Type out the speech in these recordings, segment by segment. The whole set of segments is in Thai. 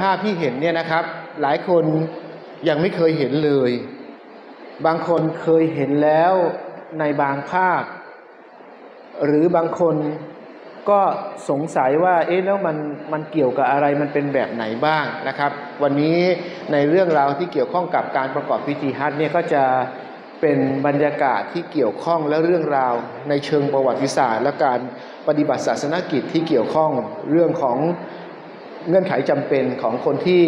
ภาพที่เห็นเนี่ยนะครับ หลายคนยังไม่เคยเห็นเลย บางคนเคยเห็นแล้วในบางภาพ หรือบางคนก็สงสัยว่าเอ๊ะแล้วมันมันเกี่ยวกับอะไรมันเป็นแบบไหนบ้างนะครับ วันนี้ในเรื่องราวที่เกี่ยวข้องกับการประกอบพิธีฮัจญ์เนี่ยก็จะเป็นบรรยากาศที่เกี่ยวข้องและเรื่องราวในเชิงประวัติศาสตร์ และการปฏิบัติศาสนกิจที่เกี่ยวข้องเรื่องของ เงื่อนไขจำเป็นของคนที่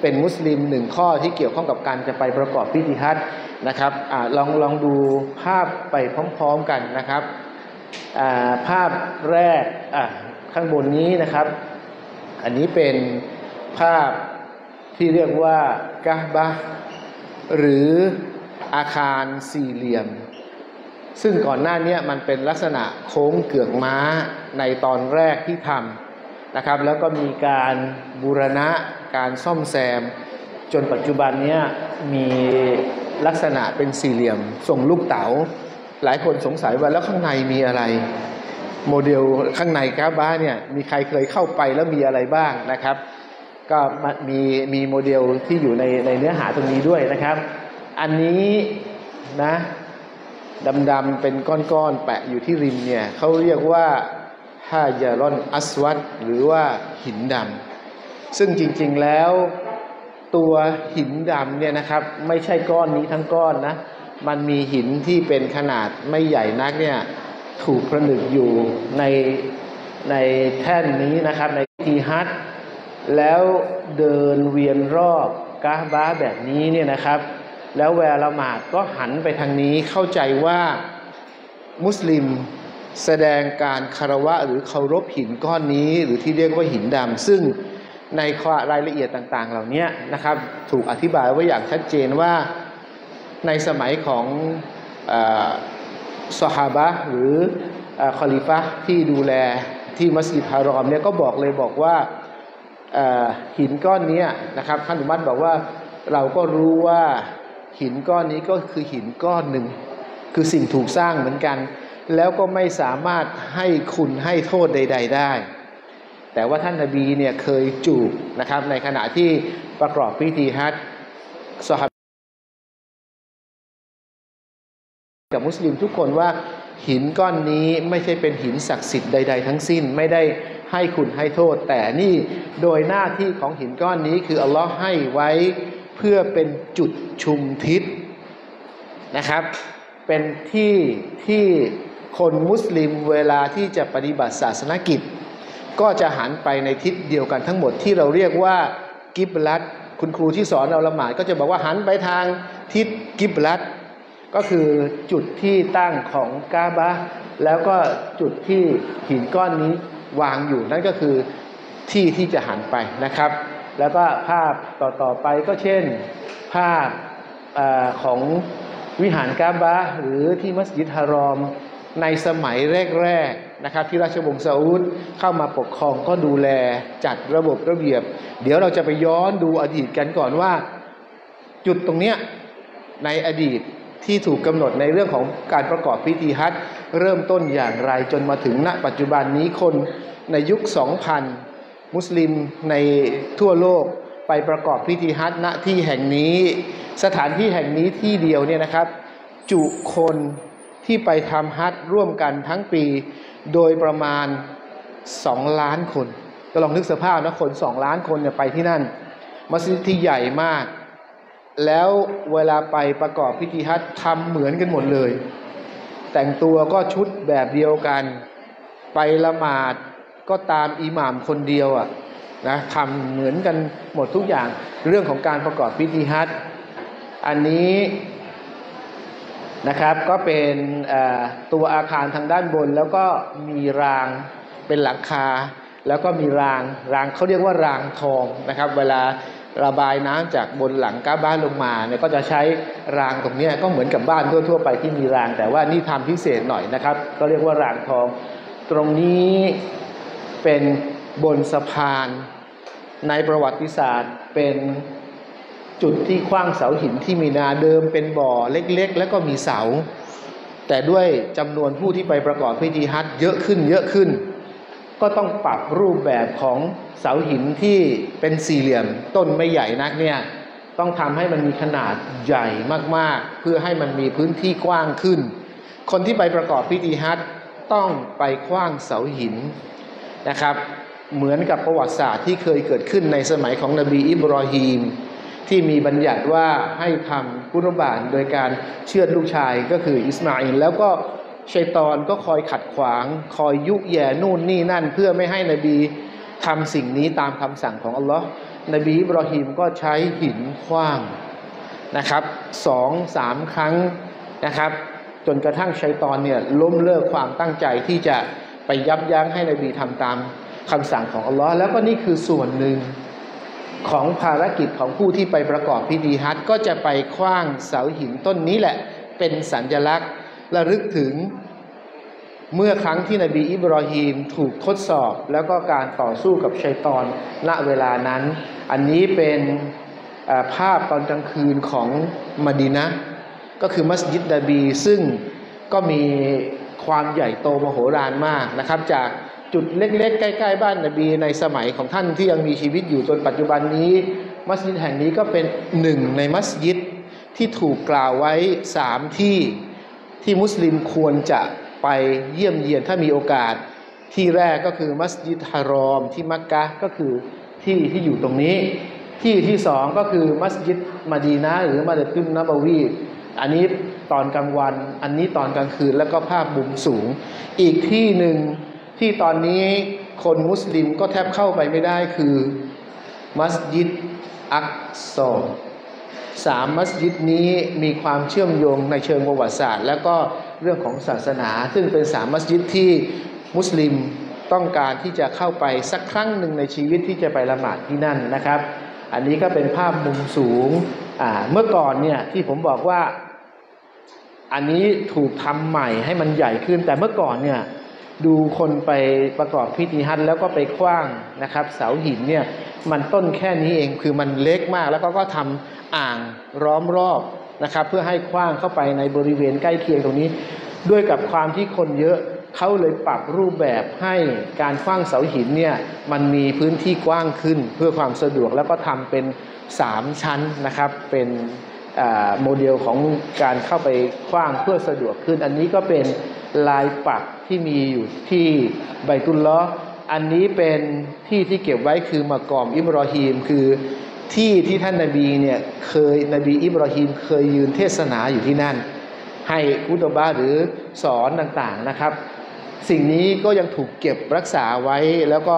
เป็นมุสลิมหนึ่งข้อที่เกี่ยวข้องกับการจะไปประกอบพิธีฮัจญ์นะครับอลองลองดูภาพไปพร้อมๆกันนะครับภาพแรกข้างบนนี้นะครับ อันนี้เป็นภาพที่เรียกว่ากาบะหรืออาคารสี่เหลี่ยม ซึ่งก่อนหน้านี้มันเป็นลักษณะโค้งเกือกม้าในตอนแรกที่ทำ นะครับ แล้วก็มีการบูรณะการซ่อมแซม จนปัจจุบันนี้มีลักษณะเป็นสี่เหลี่ยมทรงลูกเต๋า หลายคนสงสัยว่าแล้วข้างในมีอะไร โมเดลข้างในกาบ้าเนี่ยมีใครเคยเข้าไปแล้วมีอะไรบ้างนะครับ ก็มีมีโมเดลที่อยู่ในในเนื้อหาตรงนี้ด้วยนะครับ อันนี้นะดำๆเป็นก้อนๆแปะอยู่ที่ริมเนี่ยเขาเรียกว่า ฮายารอนอัสวัตหรือว่าหินดำซึ่งจริงๆแล้วตัวหินดำเนี่ยนะครับไม่ใช่ก้อนนี้ทั้งก้อนนะมันมีหินที่เป็นขนาดไม่ใหญ่นักเนี่ยถูกประหนึกอยู่ในในแท่นนี้นะครับในทีฮัตแล้วเดินเวียนรอบกาบาแบบนี้เนี่ยนะครับ แล้วเวลาละหมาดก็หันไปทางนี้เข้าใจว่ามุสลิม แสดงการคารวะหรือเคารพหินก้อนนี้ หรือที่เรียกว่าหินดำซึ่งในรายละเอียดต่างๆ เหล่านี้นะครับ ถูกอธิบายไว้อย่างชัดเจนว่าในสมัยของสฮาบะหรือคอลิฟะที่ดูแลที่มัสยิดฮารอมเนี่ยก็บอกเลยบอกว่าหินก้อนนี้นะครับท่านอุมัตบอกว่าเราก็รู้ว่าหินก้อนนี้ก็คือหินก้อนหนึ่ง คือสิ่งถูกสร้างเหมือนกัน แล้วก็ไม่สามารถให้คุณให้โทษใด ๆ ได้ แต่ว่าท่านนาบีเนี่ยเคยจูบนะครับในขณะที่ประกอบพิธีฮัจสฮากับมุสลิมทุกคนว่าหินก้อนนี้ไม่ใช่เป็นหินศักดิ์สิทธิ์ใด ๆ ทั้งสิ้นไม่ได้ให้คุณให้โทษ แต่นี่โดยหน้าที่ของหินก้อนนี้คืออัลลอฮ์ให้ไว้เพื่อเป็นจุดชุมทิศนะครับ เป็นที่ที่ คนมุสลิมเวลาที่จะปฏิบัติศาสนกิจ ก็จะหันไปในทิศเดียวกันทั้งหมดที่เราเรียกว่ากิบลัดคุณครูที่สอนเราละหมาดก็จะบอกว่าหันไปทางทิศกิบลัดก็คือจุดที่ตั้งของกาบะแล้วก็จุดที่หินก้อนนี้วางอยู่นั่นก็คือที่ที่จะหันไปนะครับ แล้วก็ภาพต่อๆไปก็เช่นภาพอของวิหารกาบะหรือที่มัสยิดฮารอม ในสมัยแรกๆนะครับที่ราชวงศ์ซาอุดเข้ามาปกครองก็ดูแลจัดระบบระเบียบ เดี๋ยวเราจะไปย้อนดูอดีตกันก่อนว่า จุดตรงเนี้ยในอดีตที่ถูกกำหนดในเรื่องของการประกอบพิธีฮัจเริ่มต้นอย่างไรจนมาถึงณ ปัจจุบันนี้คนในยุค 2000 มุสลิมในทั่วโลกไปประกอบพิธีฮัจณที่แห่งนี้ สถานที่แห่งนี้ที่เดียวเนี่ยนะครับ จุคน ที่ไปทำฮัจญ์ร่วมกันทั้งปีโดยประมาณสองล้านคน ก็ลองนึกสภาพนะคนสองล้านคนเนี่ยไปที่นั่น มัสยิดที่ใหญ่มาก แล้วเวลาไปประกอบพิธีฮัจญ์ทำเหมือนกันหมดเลย แต่งตัวก็ชุดแบบเดียวกัน ไปละหมาดก็ตามอิหม่ามคนเดียวอะนะทำเหมือนกันหมดทุกอย่างเรื่องของการประกอบพิธีฮัจอันนี้ นะครับ ก็เป็นตัวอาคารทางด้านบน แล้วก็มีรางเป็นหลังคา แล้วก็มีรางรางเขาเรียกว่ารางทองนะครับ เวลาระบายน้ำจากบนหลังก้าบ้านลงมาเนี่ยก็จะใช้รางตรงนี้ก็เหมือนกับบ้านทั่วๆไปที่มีราง แต่ว่านี่ทำพิเศษหน่อยนะครับ ก็เรียกว่ารางทอง ตรงนี้เป็นบนสะพานในประวัติศาสตร์เป็น จุดที่คว้างเสาหินที่มีนาเดิมเป็นบ่อเล็กๆ แล้วก็มีเสา แต่ด้วยจำนวนผู้ที่ไปประกอบพิธีฮัจเยอะขึ้นเยอะขึ้น ก็ต้องปรับรูปแบบของเสาหินที่เป็นสี่เหลี่ยมต้นไม่ใหญ่นักเนี่ยต้องทำให้มันมีขนาดใหญ่มากๆ เพื่อให้มันมีพื้นที่กว้างขึ้น คนที่ไปประกอบพิธีฮัจต้องไปคว้างเสาหินนะครับ เหมือนกับประวัติศาสตร์ที่เคยเกิดขึ้นในสมัยของนบีอิบรอฮีม ที่มีบัญญัติว่าให้ทำกุรบานโดยการเชือดลูกชายก็คืออิสมาอิลแล้วก็ชัยตอนก็คอยขัดขวาง คอยยุแย่นู่นนี่นั่น เพื่อไม่ให้นบีทำสิ่งนี้ตามคำสั่งของอัลลอฮ์นบีอิบรอฮีมก็ใช้หินคว้างนะครับสองสามครั้งนะครับ จนกระทั่งชัยตอนเนี่ยล้มเลิกความตั้งใจที่จะไปยับยั้งให้นบีทำตามคำสั่งของอัลลอฮ์แล้วก็นี่คือส่วนหนึ่ง ของภารกิจของผู้ที่ไปประกอบพิธีฮัจก็จะไปคว้างเสาหินต้นนี้แหละ เป็นสัญลักษณ์ระลึกถึงเมื่อครั้งที่นบีอิบรอฮีมถูกทดสอบ แล้วก็การต่อสู้กับชัยตอนณเวลานั้น อันนี้เป็นภาพตอนกลางคืนของมดีนะก็คือมัสยิดนบีซึ่งก็มีความใหญ่โตมโหฬารมากนะครับจาก จุดเล็ก ๆ ใกล้ ๆ บ้านนบีในสมัยของท่านที่ยังมีชีวิตอยู่จนปัจจุบันนี้ มัสยิดแห่งนี้ก็เป็นหนึ่งในมัสยิดที่ถูกกล่าวไว้สามที่ที่มุสลิมควรจะไปเยี่ยมเยียนถ้ามีโอกาส ที่แรกก็คือมัสยิดฮารอมที่มักกะก็คือที่ที่อยู่ตรงนี้ ที่ที่สองก็คือมัสยิดมาดีนะหรือมาดตุนนบวีอันนี้ตอนกลางวัน อันนี้ตอนกลางคืนแล้วก็ภาพมุมสูง อีกที่หนึ่ง ที่ตอนนี้คนมุสลิมก็แทบเข้าไปไม่ได้คือมัสยิดอักซอสามมัสยิดนี้มีความเชื่อมโยงในเชิงประวัติศาสตร์ แล้วก็เรื่องของศาสนา ซึ่งเป็นสามมัสยิดที่มุสลิมต้องการที่จะเข้าไปสักครั้งหนึ่งในชีวิตที่จะไปละหมาดที่นั่นนะครับ อันนี้ก็เป็นภาพมุมสูงเมื่อก่อนเนี่ยที่ผมบอกว่าอันนี้ถูกทำใหม่ให้มันใหญ่ขึ้นแต่เมื่อก่อนเนี่ย ดูคนไปประกอบพิธีฮัทแล้วก็ไปคว้างนะครับ เสาหินเนี่ยมันต้นแค่นี้เองคือมันเล็กมากแล้วก็ก็ทำอ่างร้อมรอบนะครับ เพื่อให้คว้างเข้าไปในบริเวณใกล้เคียงตรงนี้ ด้วยกับความที่คนเยอะเขาเลยปรับรูปแบบให้การคว้างเสาหินเนี่ยมันมีพื้นที่กว้างขึ้นเพื่อความสะดวกแล้วก็ทำเป็นสามชั้นนะครับเป็นโมเดลของการเข้าไปคว้างเพื่อสะดวกขึ้น อันนี้ก็เป็น ลายปักที่มีอยู่ที่ใบตุลล้ออันนี้เป็นที่ที่เก็บไว้คือมากอมอิบรอฮีม คือที่ที่ท่านนาบีเนี่ยเคยนบีอิบรอฮีมเคยยืนเทศนาอยู่ที่นั่น ให้อุตบาหรือสอนต่างๆนะครับ สิ่งนี้ก็ยังถูกเก็บรักษาไว้แล้วก็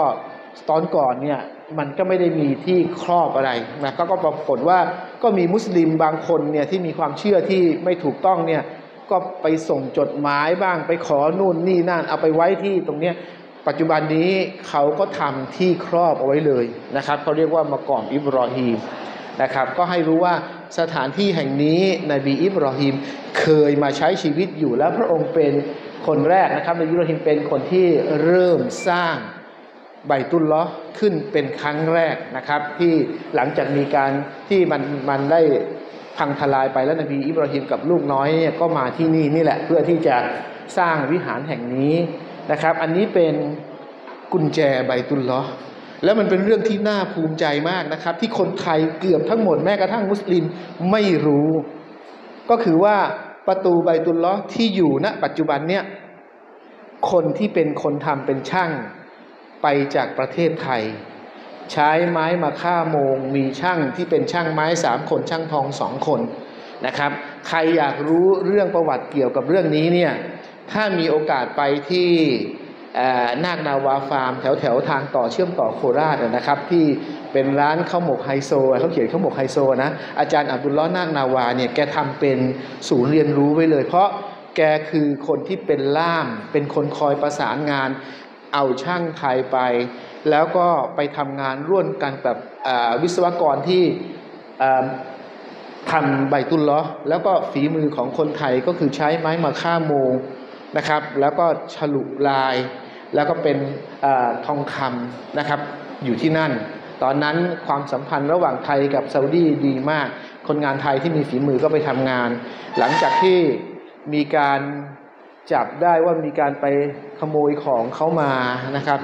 ตอนก่อนเนี่ยมันก็ไม่ได้มีที่ครอบอะไรนะก็ปรากฏว่าก็มีมุสลิมบางคนเนี่ยที่มีความเชื่อที่ไม่ถูกต้องเนี่ย ก็ไปส่งจดหมายบ้างไปขอนู่นนี่นั่นเอาไปไว้ที่ตรงเนี้ยปัจจุบันนี้เขาก็ทำที่ครอบเอาไว้เลยนะครับเขาเรียกว่ามากอมอิบรอฮีมนะครับ ก็ให้รู้ว่าสถานที่แห่งนี้นบีอิบรอฮีมเคยมาใช้ชีวิตอยู่แล้วพระองค์เป็นคนแรกนะครับนบีอิบรอฮีมเป็นคนที่เริ่มสร้างใบตุลล้อขึ้นเป็นครั้งแรกนะครับ ที่หลังจากมีการที่มันมันได้ พังทลายไปแล้วนบีอิบราฮิมกับลูกน้อยเนี่ยก็มาที่นี่นี่แหละเพื่อที่จะสร้างวิหารแห่งนี้นะครับ อันนี้เป็นกุญแจใบตุลล้อแล้วมันเป็นเรื่องที่น่าภูมิใจมากนะครับ ที่คนไทยเกือบทั้งหมดแม้กระทั่งมุสลิมไม่รู้ ก็คือว่าประตูใบตุลล้อที่อยู่ณปัจจุบันเนี่ยคนที่เป็นคนทำเป็นช่างไปจากประเทศไทย ใช้ไม้มาฆ่าโมง มีช่างที่เป็นช่างไม้สามคนช่างทองสองคนนะครับ ใครอยากรู้เรื่องประวัติเกี่ยวกับเรื่องนี้เนี่ยถ้ามีโอกาสไปที่นาคนาวาฟาร์มแถวแถวทางต่อเชื่อมต่อโคราชนะครับ ที่เป็นร้านข้าวหมกไฮโซเขาเขียนข้าวหมกไฮโซนะอาจารย์อับดุลล้อนาคนาวาเนี่ยแกทำเป็นศูนย์เรียนรู้ไว้เลย เพราะแกคือคนที่เป็นล่ามเป็นคนคอยประสานงาน เอาช่างไทยไป แล้วก็ไปทำงานร่วมกันกับวิศวกรที่ทำใบตุลล้อแล้วก็ฝีมือของคนไทยก็คือใช้ไม้มาฆ่าโมงนะครับ แล้วก็ฉลุลาย แล้วก็เป็นอทองคำนะครับอยู่ที่นั่น ตอนนั้นความสัมพันธ์ระหว่างไทยกับซาอุดีดีมาก คนงานไทยที่มีฝีมือก็ไปทำงาน หลังจากที่มีการจับได้ว่ามีการไปขโมยของเขามานะครับ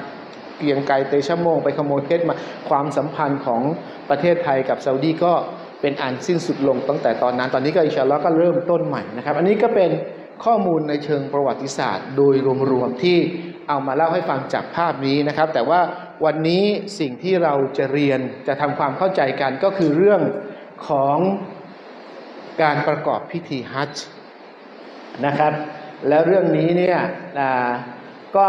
เกียงไกรเตชะโมงไปขโมยเพชรมาความสัมพันธ์ของประเทศไทยกับซาอุดีก็เป็นอันสิ้นสุดลงตั้งแต่ตอนนั้น ตอนนี้ก็อิชาอัลอก็เริ่มต้นใหม่นะครับ อันนี้ก็เป็นข้อมูลในเชิงประวัติศาสตร์ โดยรวมๆที่เอามาเล่าให้ฟังจากภาพนี้นะครับ แต่ว่าวันนี้สิ่งที่เราจะเรียนจะทำความเข้าใจกันก็คือเรื่องของการประกอบพิธีฮัจญ์นะครับ แล้วเรื่องนี้เนี่ยอ่าก็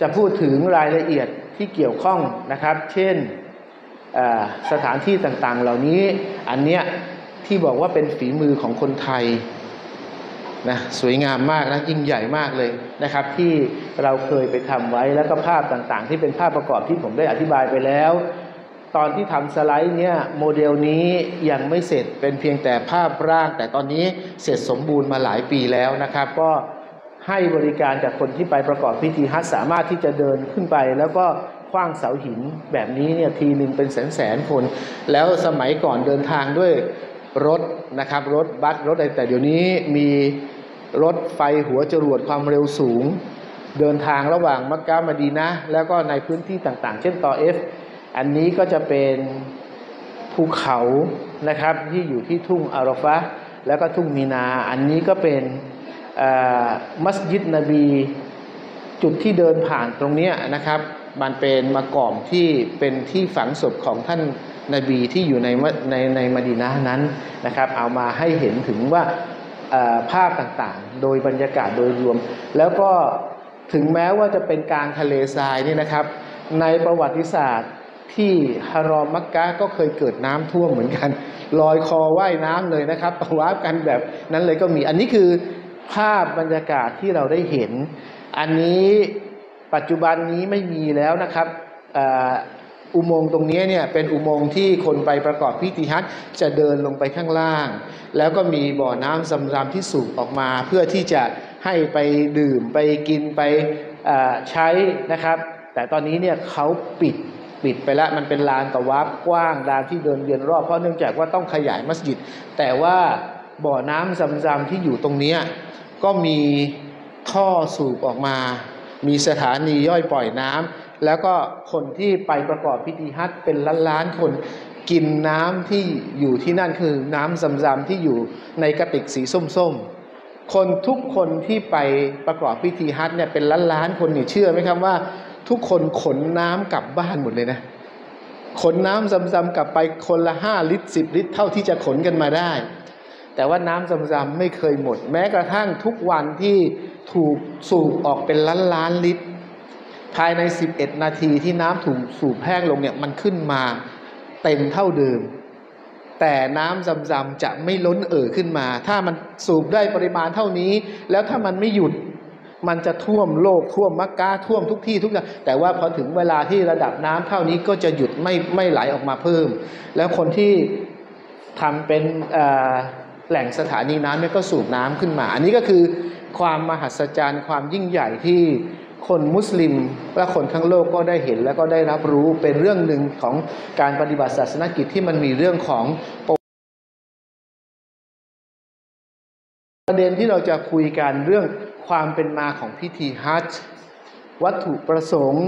จะพูดถึงรายละเอียดที่เกี่ยวข้องนะครับ เช่นสถานที่ต่างๆ เหล่านี้อันเนี้ยที่บอกว่าเป็นฝีมือของคนไทยนะสวยงามมากนะยิ่งใหญ่มากเลยนะครับ ที่เราเคยไปทำไว้แล้วก็ภาพต่างๆ ที่เป็นภาพประกอบที่ผมได้อธิบายไปแล้ว ตอนที่ทำสไลด์เนี่ยโมเดลนี้ยังไม่เสร็จเป็นเพียงแต่ภาพร่าง แต่ตอนนี้เสร็จสมบูรณ์มาหลายปีแล้วนะครับ ก็ ให้บริการจากคนที่ไปประกอบพิธีฮัจสามารถที่จะเดินขึ้นไป แล้วก็คว้างเสาหินแบบนี้เนี่ยทีหนึ่งเป็นแสนแสนคน แล้วสมัยก่อนเดินทางด้วยรถนะครับรถบัสรถอะไรแต่เดี๋ยวนี้มีรถไฟหัวจรวดความเร็วสูง เดินทางระหว่างมักกะมะดีนะแล้วก็ในพื้นที่ต่างๆ เช่นตอเอฟอันนี้ก็จะเป็นภูเขานะครับที่อยู่ที่ทุ่งอารฟะแล้วก็ทุ่งมีนา อันนี้ก็เป็น มัสยิดนบีจุดที่เดินผ่านตรงนี้นะครับ มันเป็นมากอมที่เป็นที่ฝังศพของท่านนบีที่อยู่ในในในมดีนะห์นั้นนะครับ เอามาให้เห็นถึงว่าภาพต่างๆ โดยบรรยากาศโดยรวม แล้วก็ถึงแม้ว่าจะเป็นกลางทะเลทรายนี่นะครับ ในประวัติศาสตร์ที่ฮารอมมักกะก็เคยเกิดน้ำท่วมเหมือนกัน ลอยคอว่ายน้ำเลยนะครับตะวาบกันแบบนั้นเลยก็มีอันนี้คือ ภาพบรรยากาศที่เราได้เห็น อันนี้ปัจจุบันนี้ไม่มีแล้วนะครับอุโมงค์ตรงนี้เนี่ยเป็นอุโมงค์ที่คนไปประกอบพิธีฮัจจะเดินลงไปข้างล่าง แล้วก็มีบ่อน้ำซำรำที่สูบออกมา เพื่อที่จะให้ไปดื่มไปกินไปใช้นะครับ แต่ตอนนี้เนี่ยเขาปิดปิดไปแล้วมันเป็นลานตะวับกว้างลานที่เดินเวียนรอบเพราะเนื่องจากว่าต้องขยายมัสยิด แต่ว่าบ่อน้ำซำๆที่อยู่ตรงเนี้ย ก็มีท่อสูบออกมา มีสถานีย่อยปล่อยน้ำแล้วก็คนที่ไปประกอบพิธีฮัจญ์เป็นล้านๆคนกินน้ำที่อยู่ที่นั่นคือน้ำซำๆที่อยู่ในกระติกสีส้มๆ คนทุกคนที่ไปประกอบพิธีฮัจญ์เนี่ยเป็นล้านๆคนนี่เชื่อไหมครับว่า ทุกคนขนน้ำกลับบ้านหมดเลยนะขนน้ำซำๆกลับไปคนละห้าลิตรสิบลิตร เท่าที่จะขนกันมาได้ แต่ว่าน้ำซำๆไม่เคยหมด แม้กระทั่งทุกวันที่ถูกสูบออกเป็นล้านล้านลิตร ภายใน 11 นาทีที่น้ำถูกสูบแห้งลงเนี่ยมันขึ้นมาเต็มเท่าเดิม แต่น้ำซำๆจะไม่ล้นเอ่อขึ้นมา ถ้ามันสูบได้ปริมาณเท่านี้ แล้วถ้ามันไม่หยุดมันจะท่วมโลกท่วมมักกะท่วมทุกที่ทุกอย่างแต่ว่าพอถึงเวลาที่ระดับน้ำเท่านี้ก็จะหยุดไม่ไม่ไหลออกมาเพิ่ม แล้วคนที่ทำเป็นอ แหล่งสถานีน้ำเนี่ยก็สูบน้ำขึ้นมา อันนี้ก็คือความมหัศจรรย์ความยิ่งใหญ่ที่คนมุสลิมและคนทั้งโลกก็ได้เห็นและก็ได้รับรู้เป็นเรื่องหนึ่งของการปฏิบัติศาสนกิจที่มันมีเรื่องของประเด็นที่เราจะคุยกันเรื่องความเป็นมาของพิธีฮัจญ์วัตถุประสงค์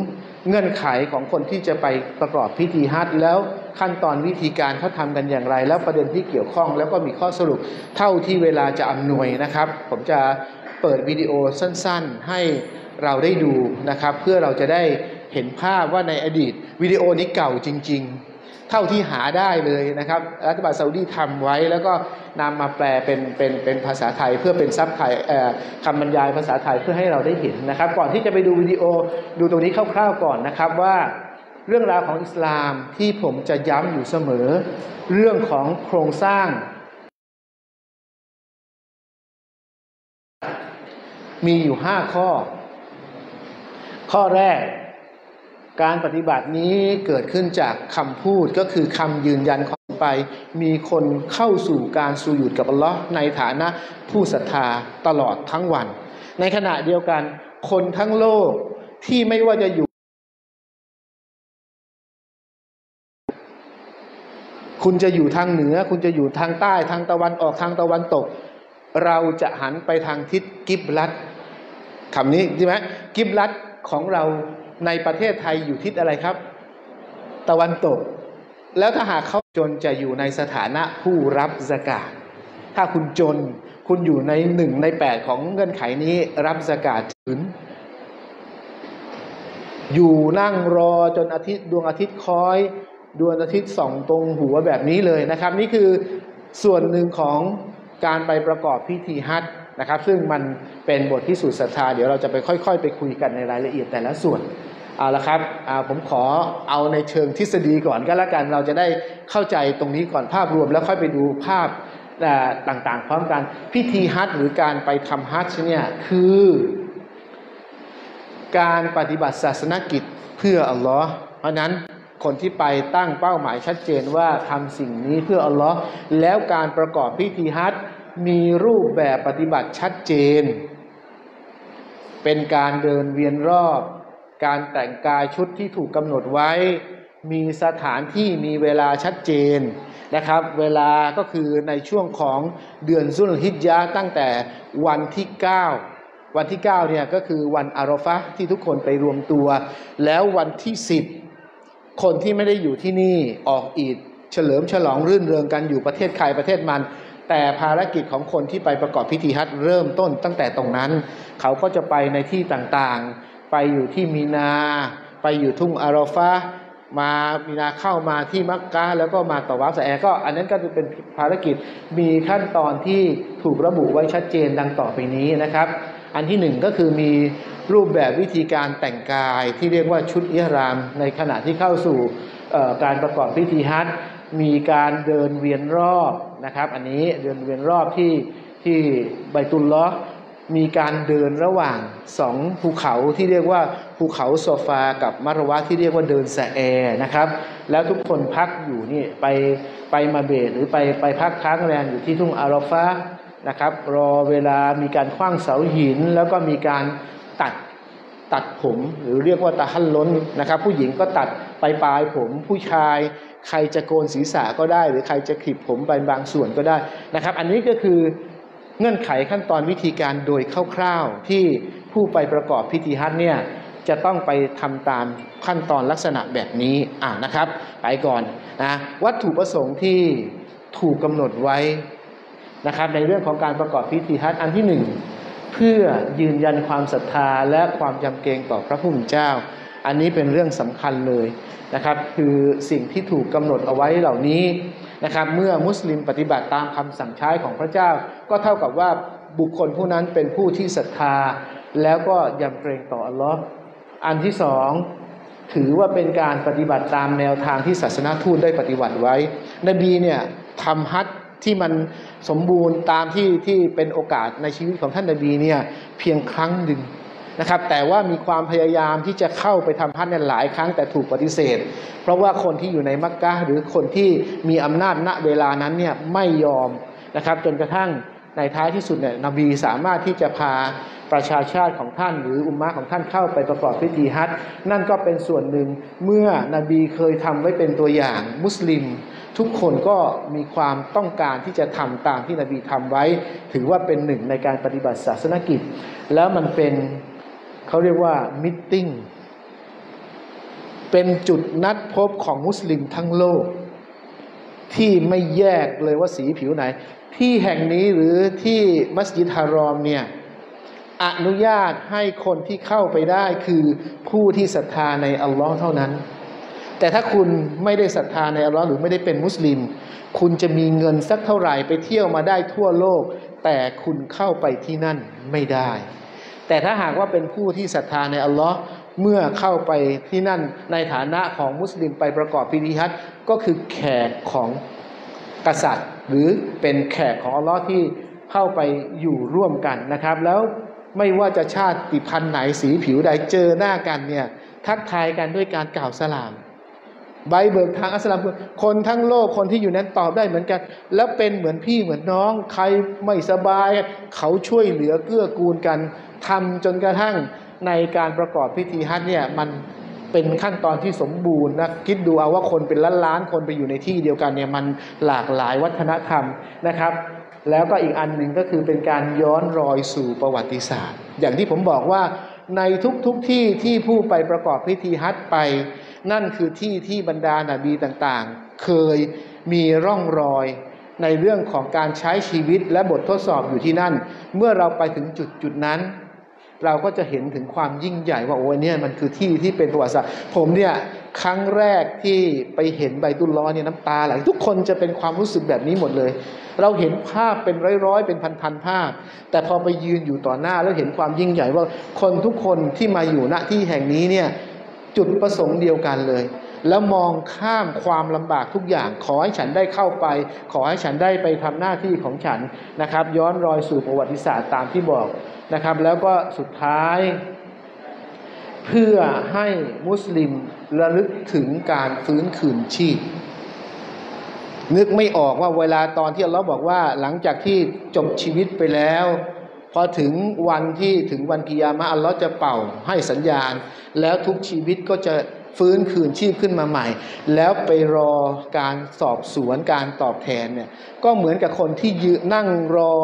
เงื่อนไขของคนที่จะไปประกอบพิธีฮัจญ์แล้ว ขั้นตอนวิธีการเขาทำกันอย่างไร แล้วประเด็นที่เกี่ยวข้อง แล้วก็มีข้อสรุปเท่าที่เวลาจะอำนวยนะครับ ผมจะเปิดวิดีโอสั้นๆ ให้เราได้ดูนะครับ เพื่อเราจะได้เห็นภาพว่าในอดีตวิดีโอนี้เก่าจริง ๆ เท่าที่หาได้เลยนะครับ รัฐบาลซาอุดีทำไว้แล้วก็นำมาแปลเป็นเป็นเป็นภาษาไทย เพื่อเป็นซับไทยเอ่อคำบรรยายภาษาไทยเพื่อให้เราได้เห็นนะครับ ก่อนที่จะไปดูวิดีโอดูตรงนี้คร่าวๆก่อนนะครับว่า เรื่องราวของอิสลามที่ผมจะย้ำอยู่เสมอ เรื่องของโครงสร้าง มีอยู่ห้าข้อ ข้อแรก การปฏิบัตินี้เกิดขึ้นจากคำพูดก็คือคำยืนยันของไป มีคนเข้าสู่การสูญุดกับอัลลอฮ์ในฐานะผู้ศรัทธาตลอดทั้งวัน ในขณะเดียวกัน คนทั้งโลกที่ไม่ว่าจะอยู่ คุณจะอยู่ทางเหนือ คุณจะอยู่ทางใต้ทางตะวันออกทางตะวันตก เราจะหันไปทางทิศกิบลัดคำนี้ใช่ไหมกิบลัดของเราในประเทศไทยอยู่ทิศอะไรครับ ตะวันตก แล้วถ้าหากเขาจนจะอยู่ในสถานะผู้รับสกาดถ้าคุณจนคุณอยู่ในหนึ่งในแปดของเงื่อนไขนี้รับสกาดถึงอยู่นั่งรอจนอาทิตย์ดวงอาทิตย์คอย ดวงอาทิตย์ส่องตรงหัวแบบนี้เลยนะครับ นี่คือส่วนหนึ่งของการไปประกอบพิธีฮัจญ์นะครับ ซึ่งมันเป็นบทพิสูจน์ศรัทธาเดี๋ยวเราจะไปค่อย ๆ ไปคุยกันในรายละเอียดแต่ละส่วนเอาละครับผมขอเอาในเชิงทฤษฎีก่อนก็แล้วกัน เราจะได้เข้าใจตรงนี้ก่อนภาพรวมแล้วค่อยไปดูภาพต่างๆ พร้อมกันพิธีฮัจญ์หรือการไปทำฮัจญ์เนี่ยคือการปฏิบัติศาสนกิจเพื่ออัลลอฮ์เพราะนั้น คนที่ไปตั้งเป้าหมายชัดเจนว่าทำสิ่งนี้เพื่ออัลลอฮ์แล้วการประกอบพิธีฮัจมีรูปแบบปฏิบัติชัดเจน เป็นการเดินเวียนรอบ การแต่งกายชุดที่ถูกกำหนดไว้ มีสถานที่มีเวลาชัดเจนนะครับ เวลาก็คือในช่วงของเดือนซุลฮิจยาตั้งแต่วันที่ 9วันที่9เนี่ยก็คือวันอารอฟะที่ทุกคนไปรวมตัว แล้ววันที่ 10 คนที่ไม่ได้อยู่ที่นี่ออกอีดเฉลิมฉลองรื่นเริงกันอยู่ประเทศใครประเทศมัน แต่ภารกิจของคนที่ไปประกอบพิธีฮัจเริ่มต้นตั้งแต่ตรงนั้น เขาก็จะไปในที่ต่างๆ ไปอยู่ที่มีนา ไปอยู่ทุ่งอารอฟะมามีนาเข้ามาที่มักกะแล้วก็มาต่อวัฟสแอก็ อันนั้นก็จะเป็นภารกิจมีขั้นตอนที่ถูกระบุไว้ชัดเจนดังต่อไปนี้นะครับ อันที่หนึ่งก็คือมีรูปแบบวิธีการแต่งกายที่เรียกว่าชุดอิราม ในขณะที่เข้าสู่การประกอบพิธีฮัจมีการเดินเวียนรอบนะครับ อันนี้เดินเวียนรอบที่ที่ใบตุลล้อมีการเดินระหว่างสองภูเขาที่เรียกว่าภูเขาโซฟากับมารวะที่เรียกว่าเดินแสแอนะครับ แล้วทุกคนพักอยู่นี่ไปไปมาเบตหรือไปไปพักค้างแรมอยู่ที่ทุ่งอารอฟา นะครับรอเวลามีการคว้างเสาหิน แล้วก็มีการตัดตัดผมหรือเรียกว่าตาหั่นล้นนะครับ ผู้หญิงก็ตัดปลายปลายผม ผู้ชายใครจะโกนศีรษะก็ได้ หรือใครจะขีดผมไปบางส่วนก็ได้นะครับ อันนี้ก็คือเงื่อนไขขั้นตอนวิธีการโดยคร่าวๆ ที่ผู้ไปประกอบพิธีฮัทเนี่ยจะต้องไปทำตามขั้นตอนลักษณะแบบนี้อ่านะครับ ไปก่อนนะวัตถุประสงค์ที่ถูกกำหนดไว้ นะครับ ในเรื่องของการประกอบพิธีฮัทอันที่หนึ่งเพื่อยืนยันความศรัทธาและความยำเกรงต่อพระผู้เป็นเจ้า อันนี้เป็นเรื่องสำคัญเลยนะครับ คือสิ่งที่ถูกกำหนดเอาไว้เหล่านี้นะครับ เมื่อมุสลิมปฏิบัติตามคำสั่งใช้ของพระเจ้า ก็เท่ากับว่าบุคคลผู้นั้นเป็นผู้ที่ศรัทธา แล้วก็ยำเกรงต่ออัลลอฮ์อันที่สองถือว่าเป็นการปฏิบัติตามแนวทางที่ศาสนาทูตได้ปฏิบัติไว้ นบีเนี่ยทำฮัท ที่มันสมบูรณ์ตามที่ที่เป็นโอกาสในชีวิตของท่านนบีเนี่ยเพียงครั้งหนึ่งนะครับ แต่ว่ามีความพยายามที่จะเข้าไปทำฮัทเนี่ยหลายครั้งแต่ถูกปฏิเสธ เพราะว่าคนที่อยู่ในมักกะหรือคนที่มีอำนาจณเวลานั้นเนี่ยไม่ยอมนะครับ จนกระทั่งในท้ายที่สุดเนี่ยนบีสามารถที่จะพาประชาชาติของท่านหรืออุมมะของท่านเข้าไปประกอบพิธีฮัจนั่นก็เป็นส่วนหนึ่งเมื่อนบีเคยทำไว้เป็นตัวอย่างมุสลิม ทุกคนก็มีความต้องการที่จะทำตามที่นบีทำไว้ ถือว่าเป็นหนึ่งในการปฏิบัติศาสนกิจ แล้วมันเป็นเขาเรียกว่ามิทติ้งเป็นจุดนัดพบของมุสลิมทั้งโลก ที่ไม่แยกเลยว่าสีผิวไหน ที่แห่งนี้หรือที่มัสยิดฮารอมเนี่ยอนุญาตให้คนที่เข้าไปได้คือผู้ที่ศรัทธาในอัลลอฮ์เท่านั้น แต่ถ้าคุณไม่ได้ศรัทธาในอัลลอฮ์หรือไม่ได้เป็นมุสลิม คุณจะมีเงินสักเท่าไหร่ไปเที่ยวมาได้ทั่วโลก แต่คุณเข้าไปที่นั่นไม่ได้ แต่ถ้าหากว่าเป็นผู้ที่ศรัทธาในอัลลอฮ์เมื่อเข้าไปที่นั่นในฐานะของมุสลิมไปประกอบพิธีฮัจก็คือแขกของกษัตริย์ หรือเป็นแขกของอัลลอฮ์ที่เข้าไปอยู่ร่วมกันนะครับ แล้วไม่ว่าจะชาติพันธุ์ไหนสีผิวใดเจอหน้ากันเนี่ยทักทายกันด้วยการกล่าวสลาม ใบเบิกทางอัสลามคนทั้งโลกคนที่อยู่นั้นตอบได้เหมือนกัน แล้วเป็นเหมือนพี่เหมือนน้อง ใครไม่สบาย เขาช่วยเหลือเกื้อกูลกันทำจนกระทั่งในการประกอบพิธีฮัจเนี่ยมันเป็นขั้นตอนที่สมบูรณ์นะคิดดูเอาว่าคนเป็นล้านล้านคนไปอยู่ในที่เดียวกันเนี่ยมันหลากหลายวัฒนธรรมนะครับ แล้วก็อีกอันหนึ่งก็คือเป็นการย้อนรอยสู่ประวัติศาสตร์ อย่างที่ผมบอกว่าในทุกๆทที่ที่ผู้ไปประกอบพิธีฮัจญ์ไป นั่นคือที่ที่บรรดานาบีต่างๆ เคยมีร่องรอยในเรื่องของการใช้ชีวิตและบททดสอบอยู่ที่นั่น เมื่อเราไปถึงจุดจุดนั้น เราก็จะเห็นถึงความยิ่งใหญ่ว่าโอ้ยเนี่ยมันคือที่ที่เป็นประวัติศาสตร์ผมเนี่ยครั้งแรกที่ไปเห็นใบตุลล้อเนี่ยน้ำตาไหลทุกคนจะเป็นความรู้สึกแบบนี้หมดเลย เราเห็นภาพเป็นร้อยๆ เป็นพันๆภาพ แต่พอไปยืนอยู่ต่อหน้าแล้วเห็นความยิ่งใหญ่ว่าคนทุกคนที่มาอยู่ณที่แห่งนี้เนี่ย จุดประสงค์เดียวกันเลย แล้วมองข้ามความลำบากทุกอย่าง ขอให้ฉันได้เข้าไป ขอให้ฉันได้ไปทำหน้าที่ของฉันนะครับ ย้อนรอยสู่ประวัติศาสตร์ตามที่บอกนะครับ แล้วก็สุดท้าย เพื่อให้มุสลิมระลึกถึงการฟื้นคืนชีพนึกไม่ออกว่าเวลาตอนที่เราบอกว่าหลังจากที่จบชีวิตไปแล้ว พอถึงวันที่ถึงวันกิยามะอัลลอฮ์จะเป่าให้สัญญาณ แล้วทุกชีวิตก็จะฟื้นคืนชีพขึ้นมาใหม่ แล้วไปรอการสอบสวนการตอบแทนเนี่ยก็เหมือนกับคนที่ยืนนั่งรอ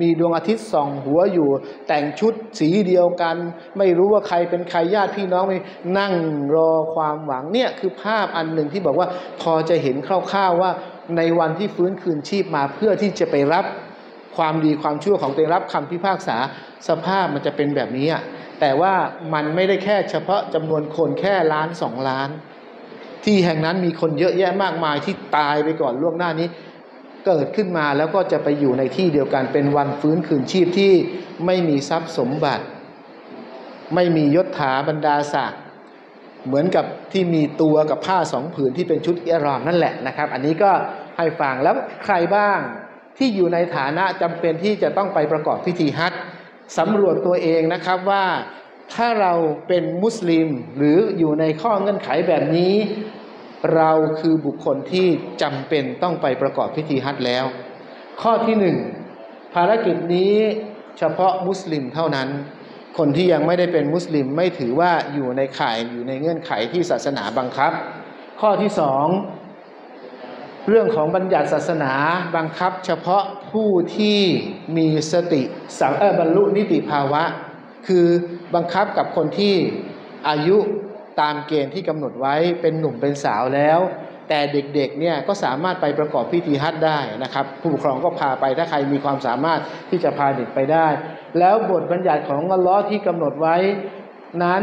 มีดวงอาทิตย์ส่องหัวอยู่ แต่งชุดสีเดียวกัน ไม่รู้ว่าใครเป็นใครญาติพี่น้องไม่นั่งรอความหวังเนี่ยคือภาพอันหนึ่งที่บอกว่าพอจะเห็นคร่าวๆว่าในวันที่ฟื้นคืนชีพมาเพื่อที่จะไปรับความดีความชั่วของตัวเองรับคำพิพากษาสภาพมันจะเป็นแบบนี้อะ แต่ว่ามันไม่ได้แค่เฉพาะจำนวนคนแค่ล้านสองล้าน ที่แห่งนั้นมีคนเยอะแยะมากมายที่ตายไปก่อนล่วงหน้านี้เกิดขึ้นมาแล้วก็จะไปอยู่ในที่เดียวกันเป็นวันฟื้นคืนชีพที่ไม่มีทรัพย์สมบัติ ไม่มียศถาบรรดาศักดิ์เหมือนกับที่มีตัวกับผ้าสองผืนที่เป็นชุดอิรามนั่นแหละนะครับ อันนี้ก็ให้ฟังแล้วใครบ้างที่อยู่ในฐานะจำเป็นที่จะต้องไปประกอบพิธีฮัจญ์ สำรวจตัวเองนะครับว่าถ้าเราเป็นมุสลิมหรืออยู่ในข้อเงื่อนไขแบบนี้ เราคือบุคคลที่จำเป็นต้องไปประกอบพิธีฮัจแล้ว ข้อที่หนึ่งภารกิจนี้เฉพาะมุสลิมเท่านั้น คนที่ยังไม่ได้เป็นมุสลิมไม่ถือว่าอยู่ในข่ายอยู่ในเงื่อนไขที่ศาสนาบังคับ ข้อที่สอง เรื่องของบัญญัติศาสนาบังคับเฉพาะผู้ที่มีสติสังเออบรรลุนิติภาวะ คือบังคับกับคนที่อายุตามเกณฑ์ที่กำหนดไว้เป็นหนุ่มเป็นสาวแล้ว แต่เด็กๆเนี่ยก็สามารถไปประกอบพิธีฮัจญ์ได้นะครับ ผู้ปกครองก็พาไปถ้าใครมีความสามารถที่จะพาเด็กไปได้ แล้วบทบัญญัติของอัลลอฮ์ที่กำหนดไว้นั้น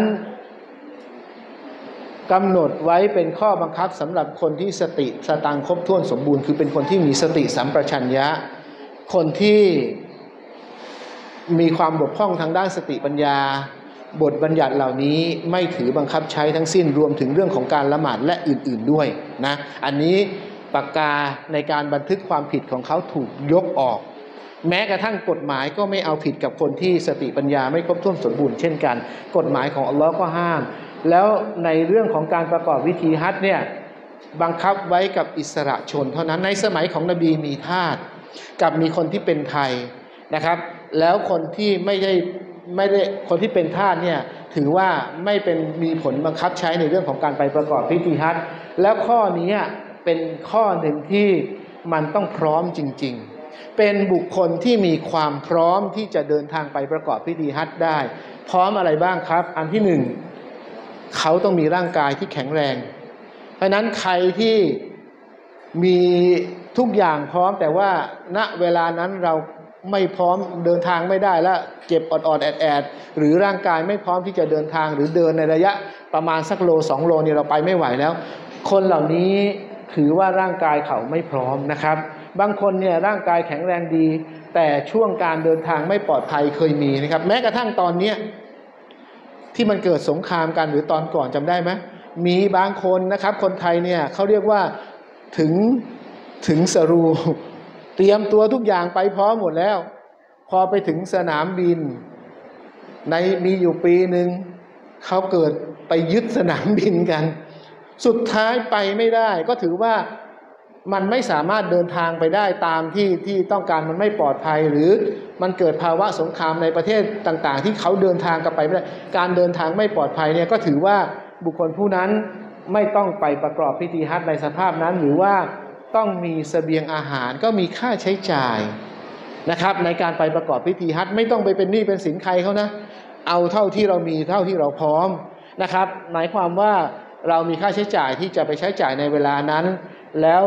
กำหนดไว้เป็นข้อบังคับสำหรับคนที่สติสตังครบถ้วนสมบูรณ์ คือเป็นคนที่มีสติสัมปชัญญะ คนที่มีความบกพร่องทางด้านสติปัญญา บทบัญญัติเหล่านี้ไม่ถือบังคับใช้ทั้งสิ้นรวมถึงเรื่องของการละหมาดและอื่นๆด้วยนะอันนี้ปากกาในการบันทึกความผิดของเขาถูกยกออก แม้กระทั่งกฎหมายก็ไม่เอาผิดกับคนที่สติปัญญาไม่ครบถ้วนสมบูรณ์เช่นกัน กฎหมายของอัลลอฮ์ก็ห้าม แล้วในเรื่องของการประกอบวิธีฮัจเนี่ยบังคับไว้กับอิสระชน เท่านั้นในสมัยของนบีมีทาสกับมีคนที่เป็นไทยนะครับ แล้วคนที่ไม่ได้ไม่ได้คนที่เป็นทาสเนี่ยถือว่าไม่เป็นมีผลบังคับใช้ในเรื่องของการไปประกอบพิธีฮัจแล้วข้อนี้เป็นข้อหนึ่งที่มันต้องพร้อมจริง ๆ เป็นบุคคลที่มีความพร้อมที่จะเดินทางไปประกอบพิธีฮัจได้ พร้อมอะไรบ้างครับ อันที่หนึ่ง เขาต้องมีร่างกายที่แข็งแรง เพราะนั้นใครที่มีทุกอย่างพร้อมแต่ว่าณเวลานั้นเราไม่พร้อมเดินทางไม่ได้แล้วเจ็บอดๆแอดแอดหรือร่างกายไม่พร้อมที่จะเดินทางหรือเดินในระยะประมาณสักโลสองโลนี่เราไปไม่ไหวแล้ว คนเหล่านี้ถือว่าร่างกายเขาไม่พร้อมนะครับ บางคนเนี่ยร่างกายแข็งแรงดี แต่ช่วงการเดินทางไม่ปลอดภัยเคยมีนะครับ แม้กระทั่งตอนเนี้ ที่มันเกิดสงครามกันหรือตอนก่อนจำได้ไหมมีบางคนนะครับคนไทยเนี่ยเขาเรียกว่าถึงถึงสรูเตรียมตัวทุกอย่างไปพร้อมหมดแล้ว พอไปถึงสนามบิน ในมีอยู่ปีหนึ่งเขาเกิดไปยึดสนามบินกัน สุดท้ายไปไม่ได้ก็ถือว่า มันไม่สามารถเดินทางไปได้ตามที่ที่ต้องการมันไม่ปลอดภัย หรือมันเกิดภาวะสงครามในประเทศต่างๆ ที่เขาเดินทางกันไปไม่ได้การเดินทางไม่ปลอดภัยเนี่ยก็ถือว่าบุคคลผู้นั้นไม่ต้องไปประกอบพิธีฮัจในสภาพนั้น หรือว่าต้องมีสเสบียงอาหารก็มีค่าใช้จ่ายนะครับในการไปประกอบพิธีฮัจไม่ต้องไปเป็นหนี้เป็นสินใครเขานะ เอาเท่าที่เรามีเท่าที่เราพร้อมนะครับ หมายความว่าเรามีค่าใช้จ่ายที่จะไปใช้จ่ายในเวลานั้น แล้ว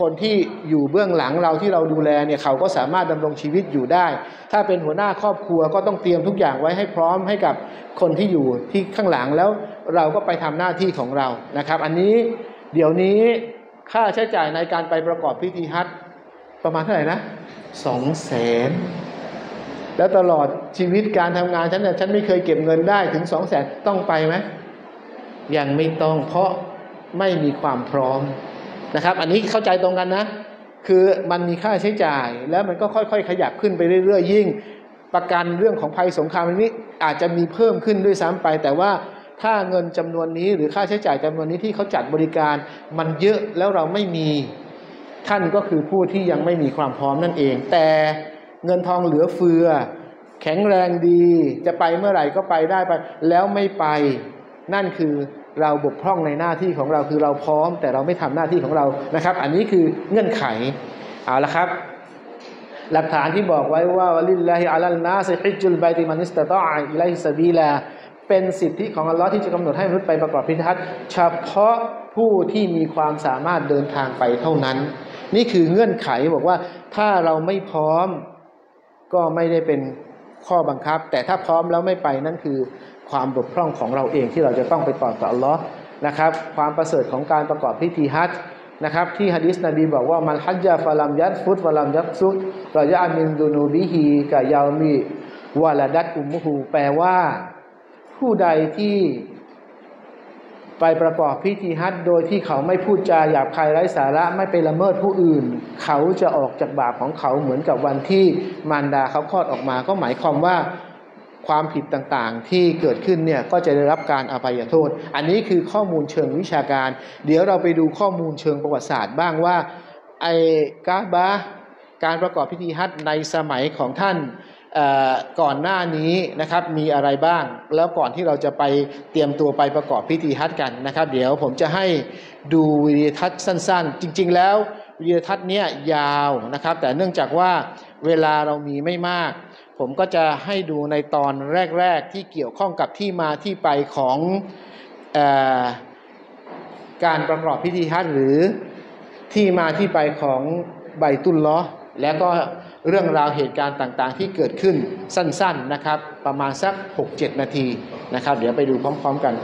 คนที่อยู่เบื้องหลังเราที่เราดูแลเนี่ยเขาก็สามารถดำรงชีวิตอยู่ได้ ถ้าเป็นหัวหน้าครอบครัวก็ต้องเตรียมทุกอย่างไว้ให้พร้อมให้กับคนที่อยู่ที่ข้างหลังแล้วเราก็ไปทำหน้าที่ของเรานะครับ อันนี้เดี๋ยวนี้ค่าใช้จ่ายในการไปประกอบพิธีฮัจญ์ประมาณเท่าไหร่นะสองแสนแล้วตลอดชีวิตการทำงานฉันเนี่ยฉันไม่เคยเก็บเงินได้ถึงสองแสนต้องไปไหมยังไม่ต้องเพราะไม่มีความพร้อม นะครับ อันนี้เข้าใจตรงกันนะ คือมันมีค่าใช้จ่าย แล้วมันก็ค่อยๆ ขยับขึ้นไปเรื่อยๆ ยิ่ง ประกันเรื่องของภัยสงครามนี้อาจจะมีเพิ่มขึ้นด้วยซ้ำไป แต่ว่าถ้าเงินจำนวนนี้หรือค่าใช้จ่ายจำนวนนี้ที่เขาจัดบริการ มันเยอะแล้วเราไม่มีท่านก็คือผู้ที่ยังไม่มีความพร้อมนั่นเอง แต่เงินทองเหลือเฟือ แข็งแรงดี จะไปเมื่อไหร่ก็ไปได้ไป แล้วไม่ไปนั่นคือ เราบกพร่องในหน้าที่ของเราคือเราพร้อม แต่เราไม่ทำหน้าที่ของเรานะครับ อันนี้คือเงื่อนไขเอาละครับ หลักฐานที่บอกไว้ว่าวลิลลาฮิอัลลนาซิฮิจุลไบติมันิสตะตออิไลฮิสบีลาเป็นสิทธิของอัลลอฮ์ที่จะกำหนดให้มนุษย์ไปประกอบพิธีฮัจเฉพาะผู้ที่มีความสามารถเดินทางไปเท่านั้น นี่คือเงื่อนไขบอกว่าถ้าเราไม่พร้อมก็ไม่ได้เป็นข้อบังคับ แต่ถ้าพร้อมแล้วไม่ไปนั่นคือ ความบกพร่องของเราเองที่เราจะต้องไปตอบต่ออัลลอฮ์นะครับ ความประเสริฐของการประกอบพิธีฮัจญ์นะครับที่ฮะดิษนบีบอกว่ามันฮัจญาฟาลัมยัดฟุตฟาลัมยัดซุดเราจะอามินดูนูบิฮีกะยามีวาลาดัตอุมุฮูแปลว่า ผู้ใดที่ไปประกอบพิธีฮัจญ์โดยที่เขาไม่พูดจาหยาบคายไร้สาระไม่ไปละเมิดผู้อื่น เขาจะออกจากบาปของเขาเหมือนกับวันที่มารดาเขาคลอดออกมา ก็หมายความว่า ความผิดต่างๆ ที่เกิดขึ้นเนี่ยก็จะได้รับการอภัยโทษ อันนี้คือข้อมูลเชิงวิชาการ เดี๋ยวเราไปดูข้อมูลเชิงประวัติศาสตร์บ้างว่าไอ้กาบาการประกอบพิธีฮัจในสมัยของท่านก่อนหน้านี้นะครับมีอะไรบ้าง แล้วก่อนที่เราจะไปเตรียมตัวไปประกอบพิธีฮัจกันนะครับ เดี๋ยวผมจะให้ดูวิดีทัศน์สั้นๆ จริง ๆ แล้ววิดีทัศน์เนี้ยยาวนะครับ แต่เนื่องจากว่าเวลาเรามีไม่มาก ผมก็จะให้ดูในตอนแรก ๆ ที่เกี่ยวข้องกับที่มาที่ไปของอการประกอบพิธีฮัจหรือที่มาที่ไปของใบตุลล้อแล้วก็เรื่องราวเหตุการณ์ต่างๆ ที่เกิดขึ้นสั้นๆนะครับ ประมาณสัก 6-7 นาทีนะครับ เดี๋ยวไปดูพร้อม ๆ กัน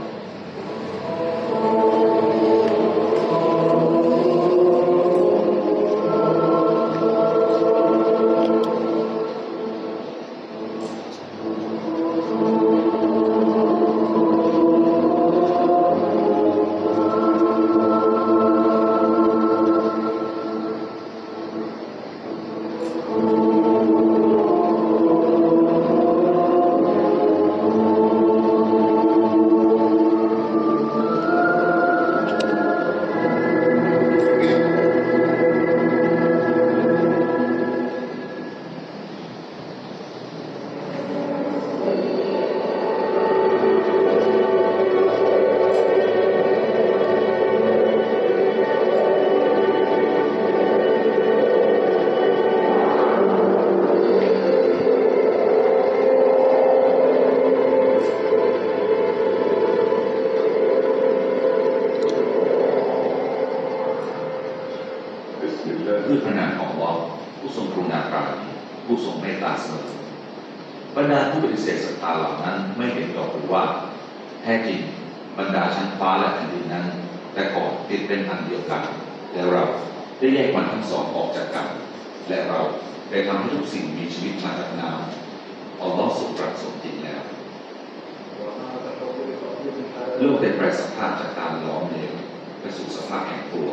โลกได้แปลสภาพจากการล้อมเหลวไปสู่สภาพแห่งตัว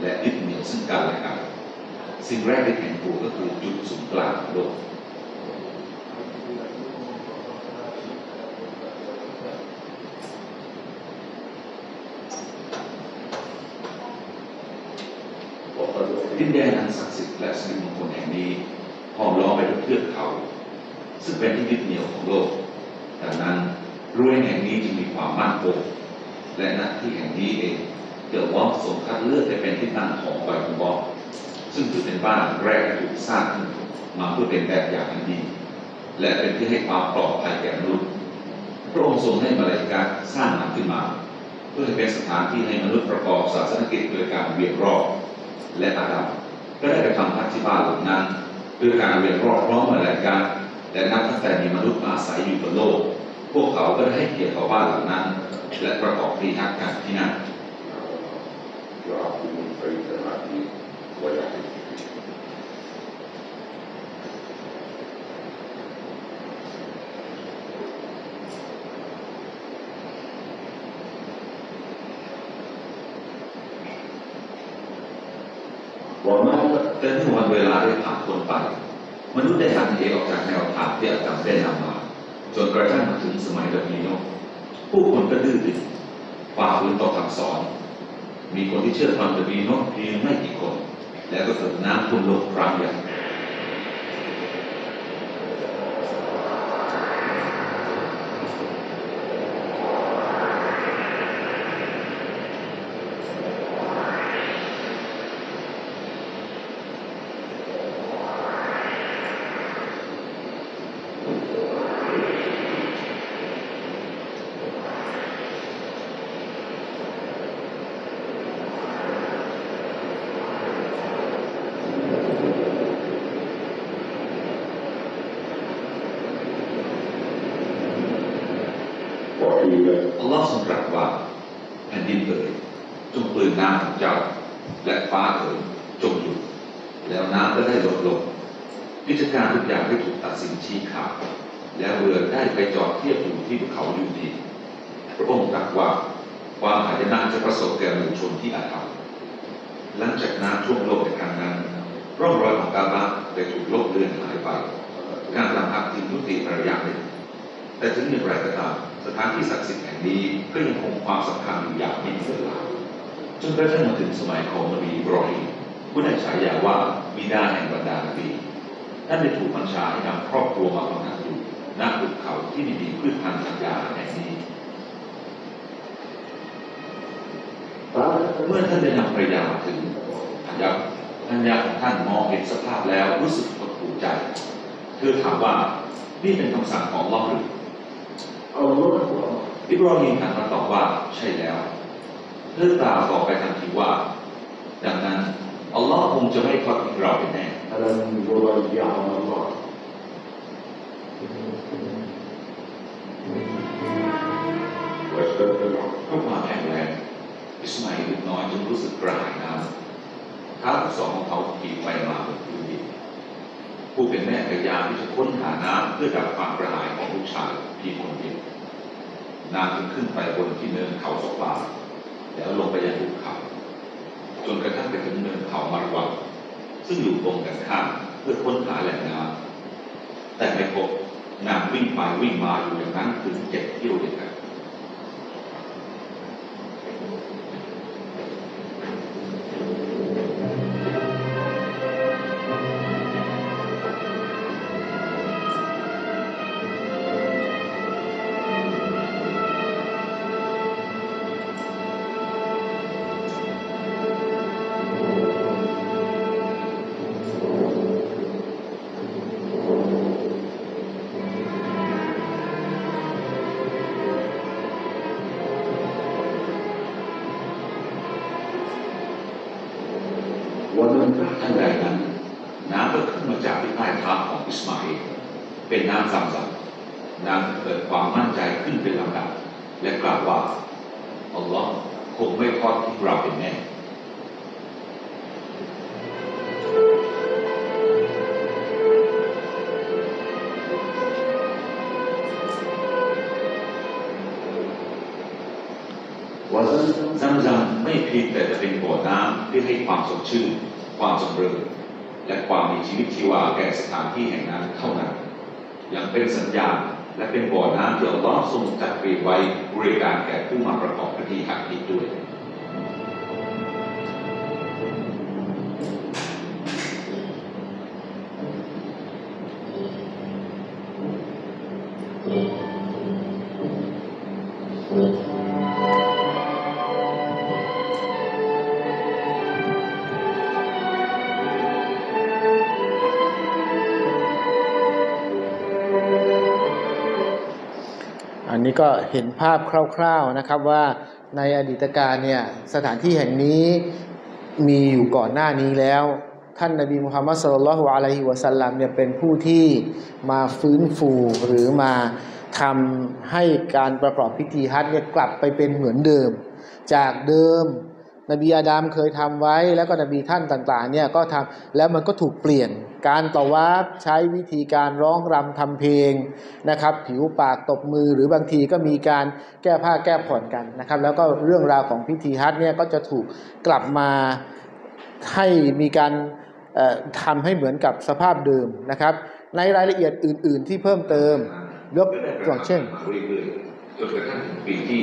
และยึดเหนี่ยวซึ่งกันและกัน สิ่งแรกที่แห่งตัวก็คือจุดศูนย์กลางของโลก ดินแดนอันศักดิ์สิทธิ์และสิริมงคลแห่งนี้ห้อมล้อมไปด้วยเทือกเขา ซึ่งเป็นที่ยึดเหนี่ยวของโลก ดังนั้นรวยแห่งนี้จึงมีความมั่นคงและณที่แห่ง นี้เองเกิดว่าทรงคัดเลือกไปเป็นที่ตั้งของไบอยบอซึ่งถือเป็นบ้านแรกที่ถูกสร้างขึ้นมาเพื่อเป็นแบบอย่างอันดี และเป็นที่ให้ความปลอดภัยแก่มนุษย์พระองค์ทรงให้มาลาอิกาสร้างมันขึ้นมา เพื่อให้เป็นสถานที่ให้มนุษย์ประกอบศาสนกิจโดยการเวียนรอบและอาดัมก็ได้ไปทำพักที่บ้านหลังนั้นด้วยการเวียนรอบพร้อมมาลาอิกาและนับตั้งแต่มีมนุษย์มาอาศัยอยู่บนโลก วกเขาก็ได้ให้เกียรติต่อบ้านหลังนั้น และประกอบพิทักษ์กันที่นั่นบอกว่าแต่เมื่อวันเวลาได้ผ่านคนไป มนุษย์ได้หันเหออกจากแนวทางที่อาจารย์ได้นำมา จนกระทั่งมาถึงสมัยดาวีโนผู้คนก็ดื้อดึงฝ่าฝืนต่อคำสอน มีคนที่เชื่อฟังดาวีโนเพียงไม่กี่คน แล้วก็เกิดน้ำท่วมโลกครั้งใหญ่ กการทุกอย่างได้ถูกตัดสินชี้ขาดแล้วเรือได้ไปจอดเทียบอยู่ที่ภูเขายูดีพระองค์ตรัสว่าความหายนะจะประสบแก่หมู่ชนที่อาธรรมหลังจากน้ำท่วมโลกในครั้งนั้น ร่องรอยของกาบะได้ถูกลบเลือนหายไป การลำพักจึงยุติระยะหนึ่งแต่ถึงอย่างไรก็ตามสถานที่ศักดิ์สิทธิ์แห่งนี้ก็ยังคงความสำคัญอยู่อย่างไม่มีเวลาจนกระทั่งมาถึงสมัยของนบีบรอฮีมผู้ได้ฉายาว่าบิดาแห่งบรรดานบี และได้ถูกบัญชาให้นำครอบครัวมาพำนักอยู่ณภูเขาที่ไม่มีพืชพันธุ์ธัญญาแห่งนี้เมื่อท่านได้นำภรรยาถึงธัญญาธัญญาของท่านมองเห็นสภาพแล้วรู้สึกหดหู่ใจ เธอถามว่านี่เป็นคำสั่งของล่อหรืออิบราฮิมหันมาตอบว่าใช่แล้วเธอกล่าวต่อไปทันทีว่า ดังนั้นอัลลอฮ์คงจะไม่ทอดทิ้งเราเป็นแน่ ألم يضيعنا الله واشتد العطش เพราะความแข็งแรงอิสมาอิลเล็กน้อยจนรู้สึกกระหายน้ำเท้าทั้งสองของเขาขี่ไปมาบนพื้นดินผู้เป็นแม่พยายามที่จะค้นหาน้ำเพื่อดับความกระหายของลูกชายเพียงคนเดียวนางจึงขึ้นไปบนที่เนินเขาสปาแล้วลงไปยังภูเขา จนกระทั่งไปถึงเนินเขามารวัน ซึ่งอยู่ตรงกันข้ามเพื่อค้นหาแหล่งน้ำแต่ไม่พบนางวิ่งไปวิ่งมาอยู่อย่างนั้นถึงเจ็ดเที่ยวด้วยกัน เป็นสัญญาณ และเป็นบ่อน้ำที่อัลลอฮ์ทรงจัดเตรียมไว้บริการแก่ผู้มาประกอบพิธีฮัจญ์ด้วย ก็เห็นภาพคร่าวๆนะครับว่าในอดีตการเนี่ยสถานที่แห่งนี้มีอยู่ก่อนหน้านี้แล้ว ท่านนบีมุฮัมมัดสุลลัลฮุอะลัยฮิวะสัลลัมเนี่ยเป็นผู้ที่มาฟื้นฟูหรือมาทำให้การประกอบพิธีฮัจญ์เนี่ยกลับไปเป็นเหมือนเดิม จากเดิมนบีอาดามเคยทำไว้แล้วก็นบีท่านต่างๆเนี่ยก็ทำแล้วมันก็ถูกเปลี่ยน การต่อวาบใช้วิธีการร้องรำทำเพลงนะครับ ผิวปากตบมือหรือบางทีก็มีการแก้ผ้าแก้ผ่อนกันนะครับ แล้วก็เรื่องราวของพิธีฮัจญ์เนี่ยก็จะถูกกลับมาให้มีการทำให้เหมือนกับสภาพเดิมนะครับ ในรายละเอียดอื่น ๆ ที่เพิ่มเติมยกตัวอย่างเช่นมาเรื่อยๆจนกระทั่งถึงปีที่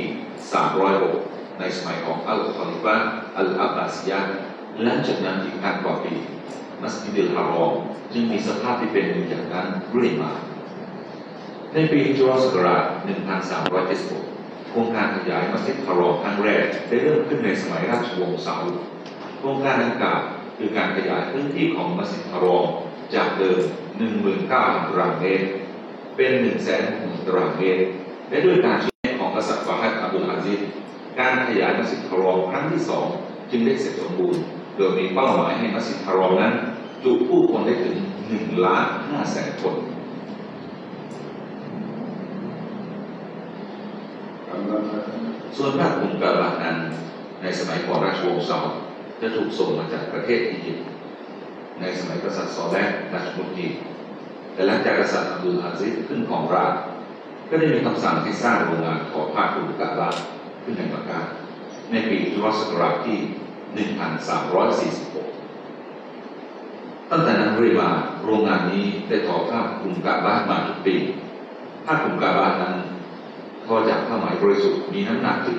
306 ในสมัยของอัลคอลิฟะอัลอับบาซียะห์หลังจากนั้นอีกพันกว่าปี มัสยิดอัลฮารอมจึงมีสภาพที่เป็นอยู่อย่างนั้นเรื่อยมา ในปีฮิจรัสศักราช 1376 โครงการขยายมัสยิดฮารอมครั้งแรกได้เริ่มขึ้นในสมัยราชวงศ์ซาอุดโครงการดังกล่าวคือการขยายพื้นที่ของมัสยิดฮารอมจากเดิม 19,000 ตารางเมตร เป็น1 0 0 0 0แสนตารางเมตร และด้วยการชี้แนะของกษัตริย์ฟาฮัดอับดุลอาซิซการขยายมัสยิดฮารอมครั้งที่สองจึงได้เสร็จสมบูรณ์ โดยมีเป้าหมายให้มัสยิดฮารอมนั้นจุผู้คนได้ถึง1ล้าน5แสนคนส่วนภาคภูมิกาบานั้น ในสมัยก่อนราชวงศ์ซาอุดจะถูกส่งมาจากประเทศอียิปต์ในสมัยกษัตริย์ซอแลห์ราชมุตีแต่หลังจากกษัตริย์อับดุลอาซิซขึ้นของราชก็ได้มีคำสั่งให้สร้างโรงงานทอผ้าคลุมกาบาขึ้นในมักกะในปีทศศักราชที่ 1346 ตั้งแต่นั้นเรื่อยมาโรงงานนี้ได้ทอผ้าคลุมกาบามาทุกปีผ้าคลุมกาบานั้นทอจากผ้าไหมบริสุทธิ์มีน้ำหนักถึง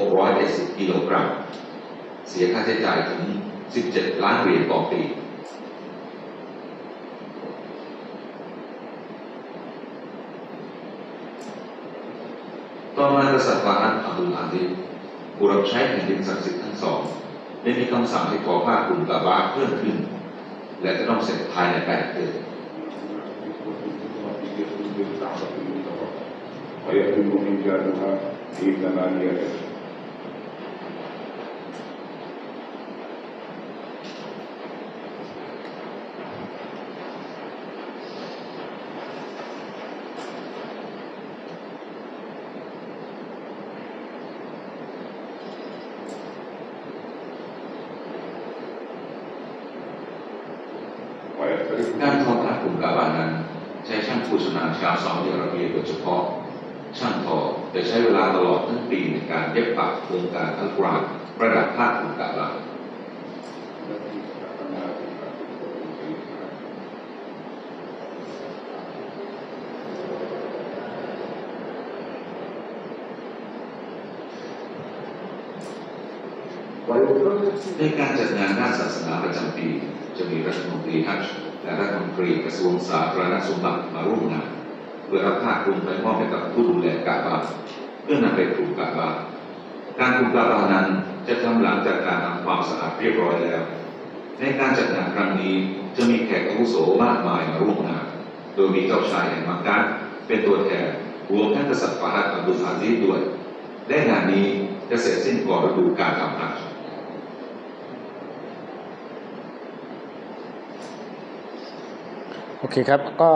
670 กิโลกรัม เสียค่าใช้จ่ายถึง 17 ล้านเหรียญต่อปีต่อมากษัตริย์ฟาฮัดอับดุลอาซิซผู้รับใช้แผ่นดินศักดิ์สิทธิ์ทั้งสอง ได้มีคำสั่งให้ทอผ้าคลุมกาบาเพิ่มขึ้น และจะต้องเสร็จภายในแปดเดือน ويتم إنجازها في ثمانية أشهر เย็บปักโครงการอัลกุรอานประดับผ้าคลุมกาบาในการจัดงานด้านศาสนาประจำปี จะมีรัฐมนตรีฮัจและรัฐมนตรีกระทรวงสาธารณสุขมาร่วมงานเพื่อรับผ้าคลุมไปมอบให้กับผู้ดูแลกาบาเพื่อนำไปคลุมกาบา การคุมกาบานั้นจะทำหลังจากการทำความสะอาดเรียบร้อยแล้ว ในการจัดงานครั้งนี้จะมีแขกอาวุโสมากมายมาร่วมงาน โดยมีเจ้าชายแห่งมักกะเป็นตัวแทนรวมทั้งกษัตริย์ฟาฮัดอับดุลอาซิซด้วย และงานนี้จะเสร็จสิ้นก่อนฤดูการทำฮัจโอเคครับ ก็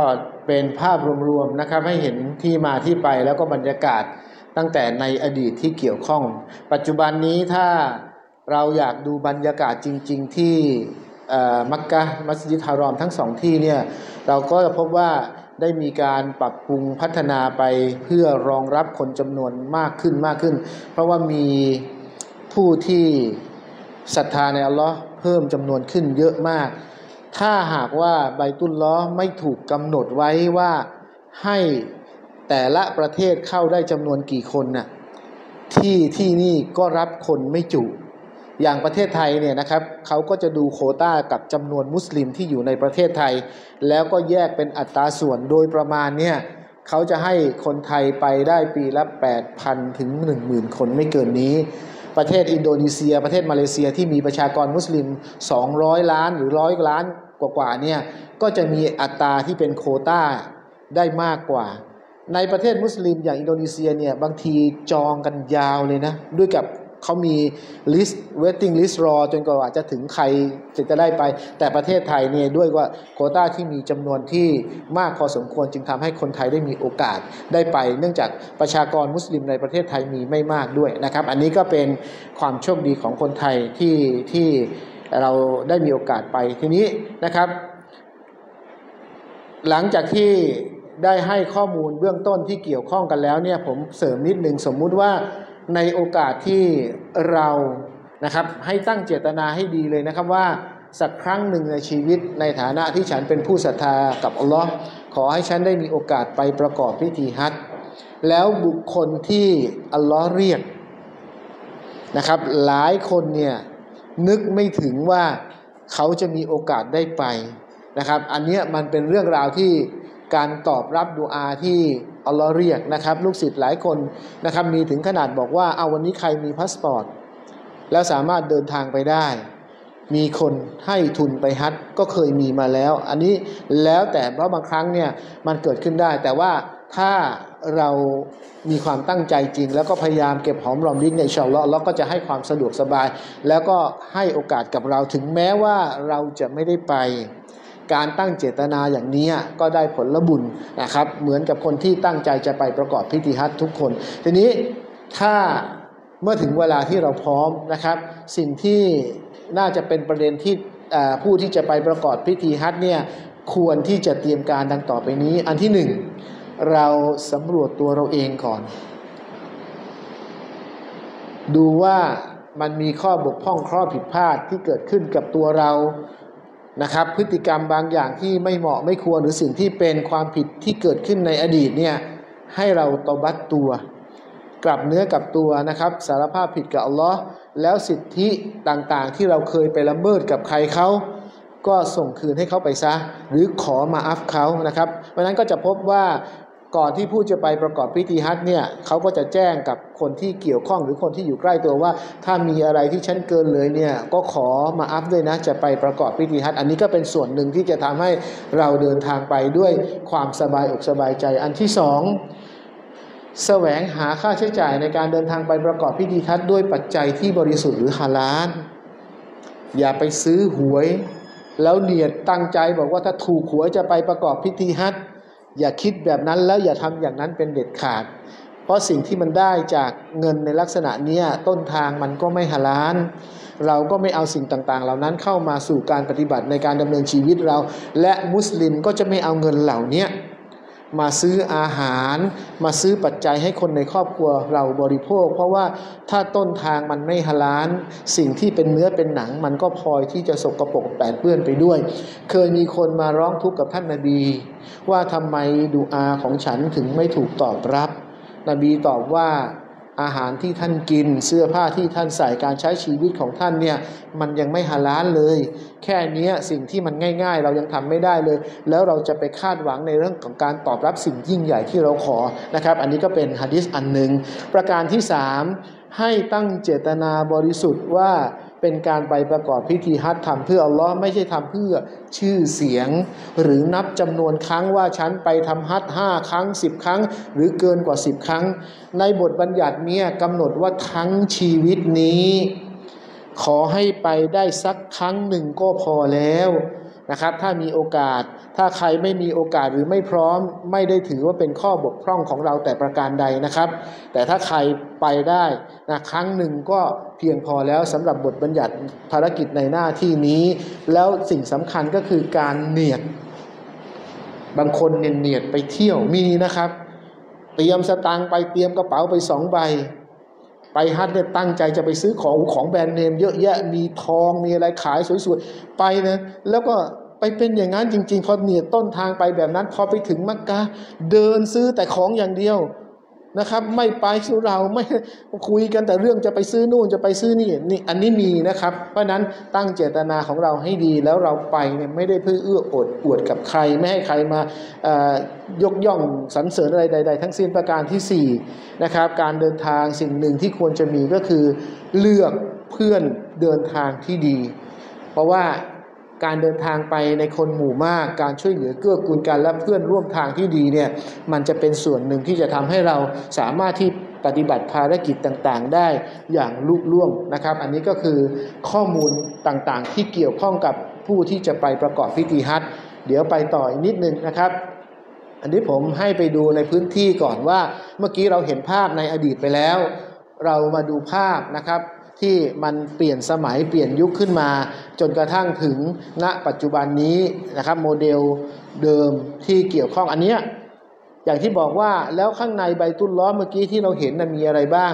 เป็นภาพรวมๆนะครับให้เห็นที่มาที่ไปแล้วก็บรรยากาศ ตั้งแต่ในอดีตที่เกี่ยวข้อง ปัจจุบันนี้ถ้าเราอยากดูบรรยากาศจริง ๆ ที่มักกะมัสยิดฮารอมทั้งสองที่เนี่ยเราก็จะพบว่าได้มีการปรับปรุงพัฒนาไปเพื่อรองรับคนจำนวนมากขึ้นมากขึ้น เพราะว่ามีผู้ที่ศรัทธาในอัลลอฮ์เพิ่มจำนวนขึ้นเยอะมาก ถ้าหากว่าไบตุลล้อไม่ถูกกำหนดไว้ว่าให้ แต่ละประเทศเข้าได้จำนวนกี่คนน่ะที่ที่นี่ก็รับคนไม่จุ อย่างประเทศไทยเนี่ยนะครับเขาก็จะดูโควต้ากับจำนวนมุสลิมที่อยู่ในประเทศไทย แล้วก็แยกเป็นอัตราส่วนโดยประมาณเนี่ยเขาจะให้คนไทยไปได้ปีละ 8,000 ถึง 10,000 คนไม่เกินนี้ ประเทศอินโดนีเซีย ประเทศมาเลเซียที่มีประชากรมุสลิม 200 ล้านหรือร้อยล้านกว่าๆเนี่ยก็จะมีอัตราที่เป็นโควต้าได้มากกว่า ในประเทศมุสลิมอย่างอินโดนีเซียเนี่ยบางทีจองกันยาวเลยนะ ด้วยกับเขามี list waiting list รอจนกว่าจะถึงใครจะได้ไป แต่ประเทศไทยเนี่ยด้วยว่าโคต้าที่มีจำนวนที่มากพอสมควรจึงทำให้คนไทยได้มีโอกาสได้ไป เนื่องจากประชากรมุสลิมในประเทศไทยมีไม่มากด้วยนะครับ อันนี้ก็เป็นความโชคดีของคนไทยที่ที่เราได้มีโอกาสไปทีนี้นะครับ หลังจากที่ ได้ให้ข้อมูลเบื้องต้นที่เกี่ยวข้องกันแล้วเนี่ยผมเสริมนิดหนึ่งสมมุติว่าในโอกาสที่เรานะครับให้ตั้งเจตนาให้ดีเลยนะครับว่าสักครั้งหนึ่งในชีวิตในฐานะที่ฉันเป็นผู้ศรัทธากับอัลลอฮ์ขอให้ฉันได้มีโอกาสไปประกอบพิธีฮัจแล้วบุคคลที่อัลลอฮ์เรียกนะครับ หลายคนเนี่ยนึกไม่ถึงว่าเขาจะมีโอกาสได้ไปนะครับ อันนี้มันเป็นเรื่องราวที่ การตอบรับดูอาที่อัลลอฮ์เรียกนะครับลูกศิษย์หลายคนนะครับมีถึงขนาดบอกว่าเอาวันนี้ใครมีพาสปอร์ตแล้วสามารถเดินทางไปได้ มีคนให้ทุนไปฮัทก็เคยมีมาแล้ว อันนี้แล้วแต่เพราะบางครั้งเนี่ยมันเกิดขึ้นได้ แต่ว่าถ้าเรามีความตั้งใจจริง แล้วก็พยายามเก็บหอมรอมริบในชาวเราเราก็จะให้ความสะดวกสบาย แล้วก็ให้โอกาสกับเราถึงแม้ว่าเราจะไม่ได้ไป การตั้งเจตนาอย่างนี้ก็ได้ผลบุญนะครับเหมือนกับคนที่ตั้งใจจะไปประกอบพิธีฮัททุกคน ทีนี้ถ้าเมื่อถึงเวลาที่เราพร้อมนะครับ สิ่งที่น่าจะเป็นประเด็นที่ผู้ที่จะไปประกอบพิธีฮัทเนี่ยควรที่จะเตรียมการดังต่อไปนี้ อันที่หนึ่งเราสำรวจตัวเราเองก่อน ดูว่ามันมีข้อบกพร่องข้อผิดพลาดที่เกิดขึ้นกับตัวเรา นะครับพฤติกรรมบางอย่างที่ไม่เหมาะไม่ควรหรือสิ่งที่เป็นความผิดที่เกิดขึ้นในอดีตเนี่ยให้เราตบัดตัว กลับเนื้อกลับตัวนะครับ สารภาพผิดกับอัลลอฮ์แล้วสิทธิต่างๆ ที่เราเคยไปละเมิดกับใครเขาก็ส่งคืนให้เขาไปซะ หรือขอมาอัฟเขานะครับเพราะนั้นก็จะพบว่า ก่อนที่ผู้จะไปประกอบพิธีฮัทเนี่ยเขาก็จะแจ้งกับคนที่เกี่ยวข้องหรือคนที่อยู่ใกล้ตัวว่า ถ้ามีอะไรที่ฉันเกินเลยเนี่ยก็ขอมาอัพด้วยนะจะไปประกอบพิธีฮัทอันนี้ก็เป็นส่วนหนึ่งที่จะทำให้เราเดินทางไปด้วยความสบายอกสบายใจ อันที่สองแสวงหาค่าใช้จ่ายในการเดินทางไปประกอบพิธีทัศด้วยปัจจัยที่บริสุทธิ์หรือฮาลาลอย่าไปซื้อหวย แล้วเนียดตั้งใจบอกว่าถ้าถูกหวยจะไปประกอบพิธีฮัท อย่าคิดแบบนั้นแล้วอย่าทำอย่างนั้นเป็นเด็ดขาด เพราะสิ่งที่มันได้จากเงินในลักษณะนี้ต้นทางมันก็ไม่ฮาลานเราก็ไม่เอาสิ่งต่างๆ เหล่านั้นเข้ามาสู่การปฏิบัติในการดำเนินชีวิตเรา และมุสลิมก็จะไม่เอาเงินเหล่านี้ มาซื้ออาหาร มาซื้อปัจจัยให้คนในครอบครัวเราบริโภค เพราะว่าถ้าต้นทางมันไม่ฮาลานสิ่งที่เป็นเนื้อเป็นหนัง มันก็พลอยที่จะสกรปรกแปดเปื้อนไปด้วย เคยมีคนมาร้องทุกข์กับท่านนาบี ว่าทำไมดูอาของฉันถึงไม่ถูกตอบรับ นบีตอบว่า อาหารที่ท่านกิน เสื้อผ้าที่ท่านใส่การใช้ชีวิตของท่านเนี่ยมันยังไม่ฮาลาลเลย แค่นี้สิ่งที่มันง่าย ๆ เรายังทำไม่ได้เลย แล้วเราจะไปคาดหวังในเรื่องของการตอบรับสิ่งยิ่งใหญ่ที่เราขอนะครับ อันนี้ก็เป็นฮะดิษอันหนึ่งประการที่สามให้ตั้งเจตนาบริสุทธิ์ว่า เป็นการไปประกอบพิธีฮัจทำเพื่ออัลลอฮ์ไม่ใช่ทำเพื่อชื่อเสียง หรือนับจำนวนครั้งว่าฉันไปทำฮัจห้าครั้งสิบครั้ง หรือเกินกว่าสิบครั้ง ในบทบัญญัติเนี้ยกำหนดว่าทั้งชีวิตนี้ ขอให้ไปได้สักครั้งหนึ่งก็พอแล้ว นะครับ ถ้ามีโอกาส ถ้าใครไม่มีโอกาสหรือไม่พร้อม ไม่ได้ถือว่าเป็นข้อบกพร่องของเราแต่ประการใดนะครับ แต่ถ้าใครไปได้นะครั้งหนึ่งก็เพียงพอแล้วสำหรับบทบัญญัติภารกิจในหน้าที่นี้ แล้วสิ่งสำคัญก็คือการเนียด บางคนเนียดไปเที่ยวมีนะครับ เตรียมสตางค์ไปเตรียมกระเป๋าไปสองใบ ไปฮัทเนี่ยตั้งใจจะไปซื้อของของแบรนด์เนมเยอะแยะมีทองมีอะไรขายสวยๆไปนะแล้วก็ไปเป็นอย่างนั้นจริงๆพอเนี่ยต้นทางไปแบบนั้น พอไปถึงมักกะเดินซื้อแต่ของอย่างเดียว นะครับ ไม่ไปสุเราไม่คุยกันแต่เรื่องจะไปซื้อนู่นจะไปซื้อนี่นี่อันนี้มีนะครับ เพราะนั้นตั้งเจตนาของเราให้ดีแล้วเราไปเนี่ยไม่ได้เพื่อเอื้ออดอวดกับใคร ไม่ให้ใครมายกย่องสรรเสริญอะไรใด ๆ ทั้งสิ้นประการที่4นะครับการเดินทางสิ่งหนึ่งที่ควรจะมีก็คือ เลือกเพื่อนเดินทางที่ดี เพราะว่า การเดินทางไปในคนหมู่มาก การช่วยเหลือเกื้อกูลกันและเพื่อนร่วมทางที่ดีเนี่ยมันจะเป็นส่วนหนึ่งที่จะทำให้เราสามารถที่ปฏิบัติภารกิจต่างๆ ได้อย่างลุล่วงนะครับ อันนี้ก็คือข้อมูลต่างๆ ที่เกี่ยวข้องกับผู้ที่จะไปประกอบพิธีฮัจญ์เดี๋ยวไปต่ออีกนิดนึงนะครับ อันนี้ผมให้ไปดูในพื้นที่ก่อนว่า เมื่อกี้เราเห็นภาพในอดีตไปแล้ว เรามาดูภาพนะครับ ที่มันเปลี่ยนสมัยเปลี่ยนยุคขึ้นมา จนกระทั่งถึงณปัจจุบันนี้นะครับโมเดลเดิมที่เกี่ยวข้องอันเนี้ยอย่างที่บอกว่าแล้วข้างในใบตุ้นล้อเมื่อกี้ที่เราเห็นนะมีอะไรบ้าง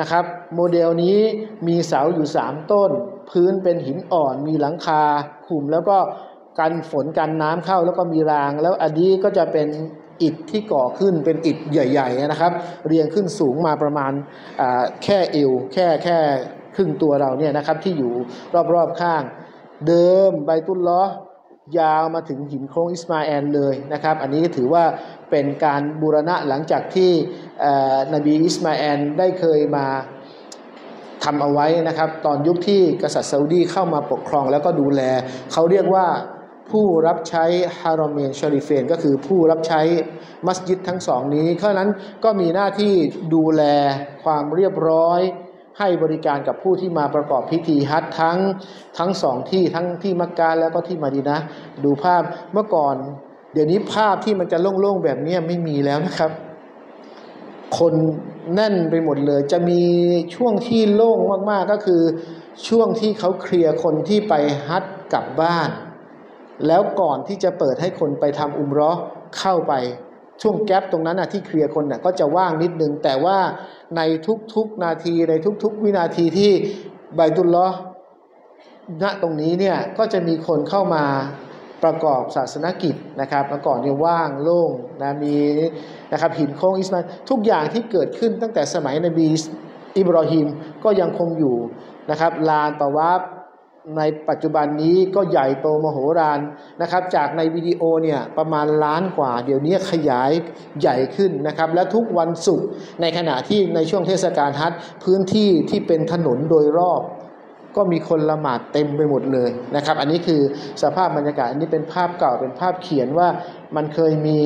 นะครับ โมเดลนี้มีเสาอยู่ 3 ต้น พื้นเป็นหินอ่อนมีหลังคาคลุมแล้วก็กันฝนกันน้ำเข้าแล้วก็มีราง แล้วอันนี้ก็จะเป็น อิฐที่ก่อขึ้นเป็นอิฐใหญ่ๆนะครับ เรียงขึ้นสูงมาประมาณแค่เอวแค่แค่ครึ่งตัวเราเนี่ยนะครับที่อยู่รอบๆข้าง เดิมใบตุ้นล้อยาวมาถึงหินโค้งอิสมาแอลเลยนะครับ อันนี้ถือว่าเป็นการบูรณะหลังจากที่นบีอิสมาแอลได้เคยมาทำเอาไว้นะครับ ตอนยุคที่กษัตริย์ซาอุดีเข้ามาปกครองแล้วก็ดูแล เขาเรียกว่า ผู้รับใช้ฮารอมเมนชาริเฟน ก็คือผู้รับใช้มัสยิดทั้งสองนี้เพราะนั้นก็มีหน้าที่ดูแลความเรียบร้อย ให้บริการกับผู้ที่มาประกอบพิธีฮัจทั้งทั้งสองที่ทั้งที่มักกะแล้วก็ที่มาดีนะ ดูภาพเมื่อก่อน เดี๋ยวนี้ภาพที่มันจะโล่งๆแบบนี้ไม่มีแล้วนะครับ คนแน่นไปหมดเลยจะมีช่วงที่โล่งมากๆก็คือช่วงที่เขาเคลียร์คนที่ไปฮัจกลับบ้าน แล้วก่อนที่จะเปิดให้คนไปทำอุมรอเข้าไป ช่วงแกลบตรงนั้นนะที่เคลียร์คนนะ่ะก็จะว่างนิดนึง แต่ว่าในทุกๆนาทีในทุกๆ วินาทีที่ใบตุลลอณตรงนี้เนี่ยก็จะมีคนเข้ามาประกอบศาสนกิจนะครับเมื่อก่อนเนี่ยว่างโล่งนะมีนะครับหินโค้งอิสมาทุกอย่างที่เกิดขึ้นตั้งแต่สมัยนบีอิบรอฮิมก็ยังคงอยู่นะครับลานตะวับ ในปัจจุบันนี้ก็ใหญ่โตมโหฬารนะครับ จากในวิดีโอเนี่ยประมาณล้านกว่า เดี๋ยวนี้ขยายใหญ่ขึ้นนะครับ และทุกวันศุกร์ในขณะที่ในช่วงเทศกาลฮัทพื้นที่ที่เป็นถนนโดยรอบ ก็มีคนละหมาดเต็มไปหมดเลยนะครับ อันนี้คือสภาพบรรยากาศอันนี้เป็นภาพเก่าเป็นภาพเขียนว่ามันเคยมี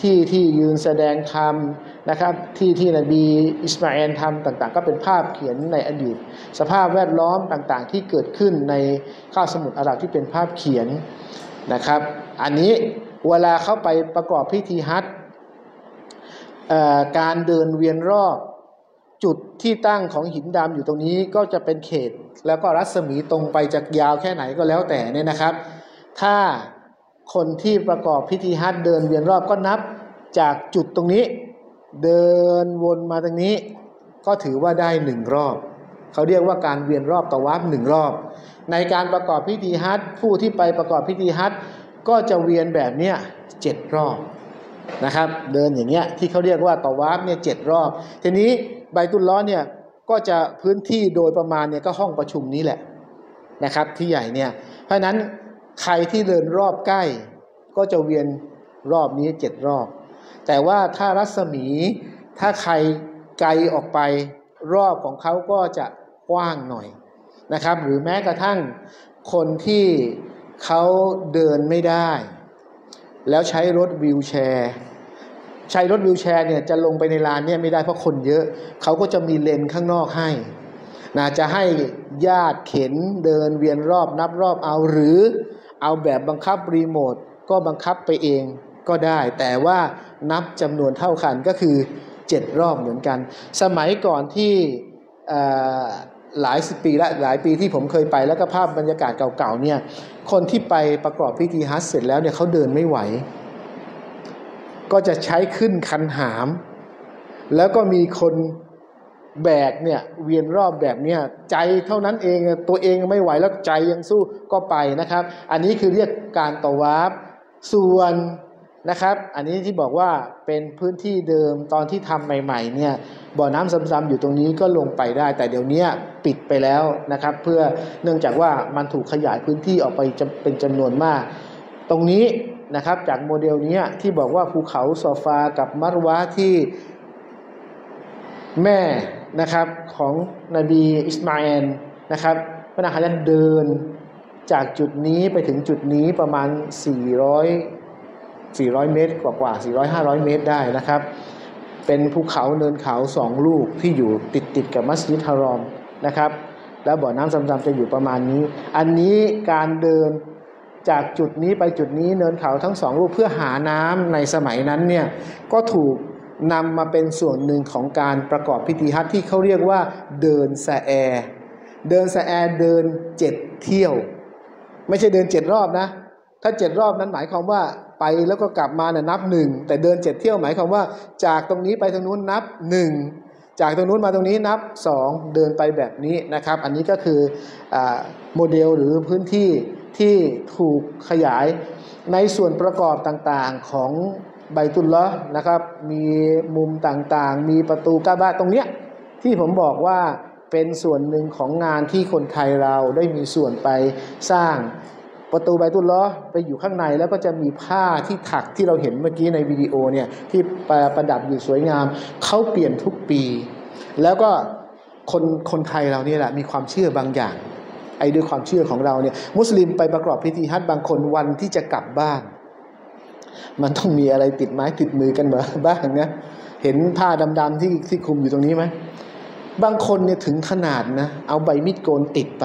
ที่ที่ยืนแสดงธรรมนะครับ ที่ที่นบีอิสมาเอลทำต่างๆ ก็เป็นภาพเขียนในอดีต สภาพแวดล้อมต่างๆ ที่เกิดขึ้นในข้าวสมุทรอาหรับที่เป็นภาพเขียนนะครับ อันนี้เวลาเข้าไปประกอบพิธีฮัจการเดินเวียนรอบจุดที่ตั้งของหินดำอยู่ตรงนี้ก็จะเป็นเขต แล้วก็รัศมีตรงไปจากยาวแค่ไหนก็แล้วแต่เนี่ยนะครับ ถ้าคนที่ประกอบพิธีฮัจเดินเวียนรอบก็นับจากจุดตรงนี้ เดินวนมาตรงนี้ ก็ถือว่าได้หนึ่งรอบ เขาเรียกว่าการเวียนรอบตะวับหนึ่งรอบ ในการประกอบพิธีฮัจผู้ที่ไปประกอบพิธีฮัจก็จะเวียนแบบเนี้ยเจ็ดรอบนะครับ เดินอย่างเงี้ยที่เขาเรียกว่าตะวับเนี่ยเจ็ดรอบ ทีนี้ใบตุลล้อเนี่ย ก็จะพื้นที่โดยประมาณเนี่ยก็ห้องประชุมนี้แหละนะครับ ที่ใหญ่เนี่ย เพราะนั้นใครที่เดินรอบใกล้ ก็จะเวียนรอบนี้เจ็ดรอบ แต่ว่าถ้ารัศมีถ้าใครไกลออกไปรอบของเขาก็จะกว้างหน่อยนะครับ หรือแม้กระทั่งคนที่เขาเดินไม่ได้ แล้วใช้รถวิวแชร์ ใช้รถวิวแชร์เนี่ยจะลงไปในลานเนี่ยไม่ได้เพราะคนเยอะ เขาก็จะมีเลนข้างนอกให้นะจะให้ญาติเข็นเดินเวียนรอบนับรอบเอาหรือเอาแบบบังคับรีโมทก็บังคับไปเองก็ได้ แต่ว่านับจำนวนเท่ากันก็คือเจ็ดรอบเหมือนกัน สมัยก่อนที่หลายสิบปีและหลายปีที่ผมเคยไปแล้วก็ภาพบรรยากาศเก่าๆเนี่ยคนที่ไปประกอบพิธีฮัสเสร็จแล้วเนี่ยเขาเดินไม่ไหว ก็จะใช้ขึ้นคันหาม แล้วก็มีคนแบกเนี่ยเวียนรอบแบบเนี้ยใจเท่านั้นเองตัวเองไม่ไหวแล้วใจยังสู้ก็ไปนะครับ อันนี้คือเรียกการต่อวาบส่วนนะครับ อันนี้ที่บอกว่าเป็นพื้นที่เดิมตอนที่ทำใหม่ๆเนี่ยบ่อน้ำซ้ำๆอยู่ตรงนี้ก็ลงไปได้ แต่เดี๋ยวนี้ปิดไปแล้วนะครับ เพื่อเนื่องจากว่ามันถูกขยายพื้นที่ออกไปเป็นจำนวนมาก ตรงนี้ นะครับจากโมเดลนี้ที่บอกว่าภูเขาโซฟากับมัรวะที่แม่นะครับของนบีอิสมาเอลนะครับพระนาคายันเดินจากจุดนี้ไปถึงจุดนี้ประมาณ 400 400 เมตรกว่ากว่า400 500 เมตรได้นะครับ เป็นภูเขาเนินเขาสองลูกที่อยู่ติดติดกับมัสยิดฮารอมนะครับ แล้วบ่อน้ำซัมซัมจะอยู่ประมาณนี้ อันนี้การเดิน จากจุดนี้ไปจุดนี้เนินเขาทั้งสองลูกเพื่อหาน้ำในสมัยนั้นเนี่ยก็ถูกนำมาเป็นส่วนหนึ่งของการประกอบพิธีฮัจญ์ที่เขาเรียกว่า เดินสะแอ เดินสะแอเดินเจ็ดเที่ยว ไม่ใช่เดินเจ็ดรอบนะ ถ้าเจ็ดรอบนั้นหมายความว่าไปแล้วก็กลับมาเนี่ยนับหนึ่งแต่เดินเจ็ดเที่ยวหมายความว่า จากตรงนี้ไปตรงนู้นนับหนึ่งจากตรงนู้นมาตรงนี้นับสองเดินไปแบบนี้นะครับ อันนี้ก็คืออโมเดลหรือพื้นที่ ที่ถูกขยายในส่วนประกอบต่างๆของใบตุลละนะครับมีมุมต่างๆ มีประตูกาบะตรงเนี้ยที่ผมบอกว่าเป็นส่วนหนึ่งของงานที่คนไทยเราได้มีส่วนไปสร้างประตูใบตุลล้อไปอยู่ข้างในแล้วก็จะมีผ้าที่ถักที่เราเห็นเมื่อกี้ในวิดีโอเนี่ยที่ประดับอยู่สวยงามเขาเปลี่ยนทุกปี แล้วก็คนคนไทยเรานี่แหละมีความเชื่อบางอย่าง ไอ้ด้วยความเชื่อของเราเนี่ยมุสลิมไปประกอบพิธีฮัจญ์บางคนวันที่จะกลับบ้าน มันต้องมีอะไรติดไม้ติดมือกันมาบ้างนะเห็นผ้าดำๆที่ที่คลุมอยู่ตรงนี้ไหมบางคนเนี่ยถึงขนาดนะเอาใบมีดโกนติดไป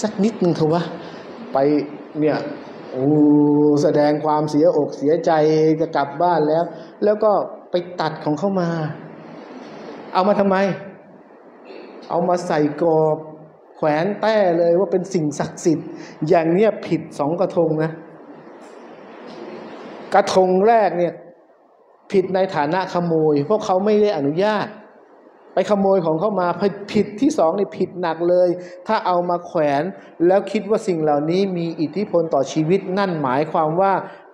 สักนิดนึงเถอะวะไปเนี่ยโอ้แสดงความเสียอกเสียใจจะกลับบ้านแล้ว แล้วก็ไปตัดของเข้ามา เอามาทำไม เอามาใส่กรอบ แขวนแต้เลยว่าเป็นสิ่งศักดิ์สิทธิ์ อย่างเนี้ยผิดสองกระทงนะ กระทงแรกเนี่ยผิดในฐานะขโมย เพราะเขาไม่ได้อนุญาต ไปขโมยของเข้ามาผิดที่สองนี่ผิดหนักเลย ถ้าเอามาแขวนแล้วคิดว่าสิ่งเหล่านี้มีอิทธิพลต่อชีวิตนั่นหมายความว่า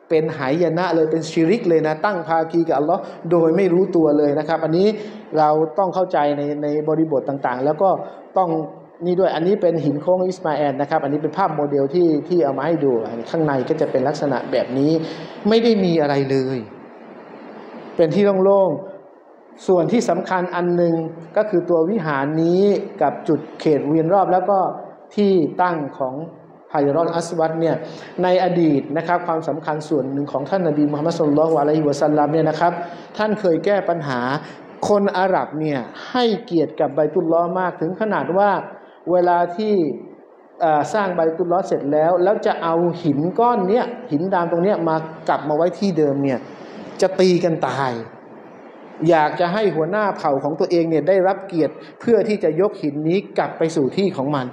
เป็นหายนะเลยเป็นชิริกเลยนะ ตั้งภาคีกับอัลลอฮ์โดยไม่รู้ตัวเลยนะครับ อันนี้เราต้องเข้าใจในในบริบทต่างๆ แล้วก็ต้อง นี่ด้วยอันนี้เป็นหินโค้งอิสมาแอลนะครับ อันนี้เป็นภาพโมเดลที่ที่เอามาให้ดูข้างในก็จะเป็นลักษณะแบบนี้ไม่ได้มีอะไรเลย เป็นที่โล่งๆส่วนที่สำคัญอันหนึ่งก็คือตัววิหารนี้กับจุดเขตเวียนรอบแล้วก็ที่ตั้งของฮารอนอัสวัตเนี่ยในอดีตนะครับความสำคัญส่วนหนึ่งของท่านนบีมุฮัมมัดสุลลัลอะลัยฮิวะสัลลัมเนี่ยนะครับท่านเคยแก้ปัญหาคนอาหรับเนี่ยให้เกียรติกับใบตุลล้อมากถึงขนาดว่า เวลาที่สร้างใบตุลล้อเสร็จแล้ว แล้วจะเอาหินก้อนเนี้ยหินดามตรงเนี้ยมากลับมาไว้ที่เดิมเนี่ยจะตีกันตาย อยากจะให้หัวหน้าเผ่าของตัวเองเนี่ยได้รับเกียรติเพื่อที่จะยกหินนี้กลับไปสู่ที่ของมัน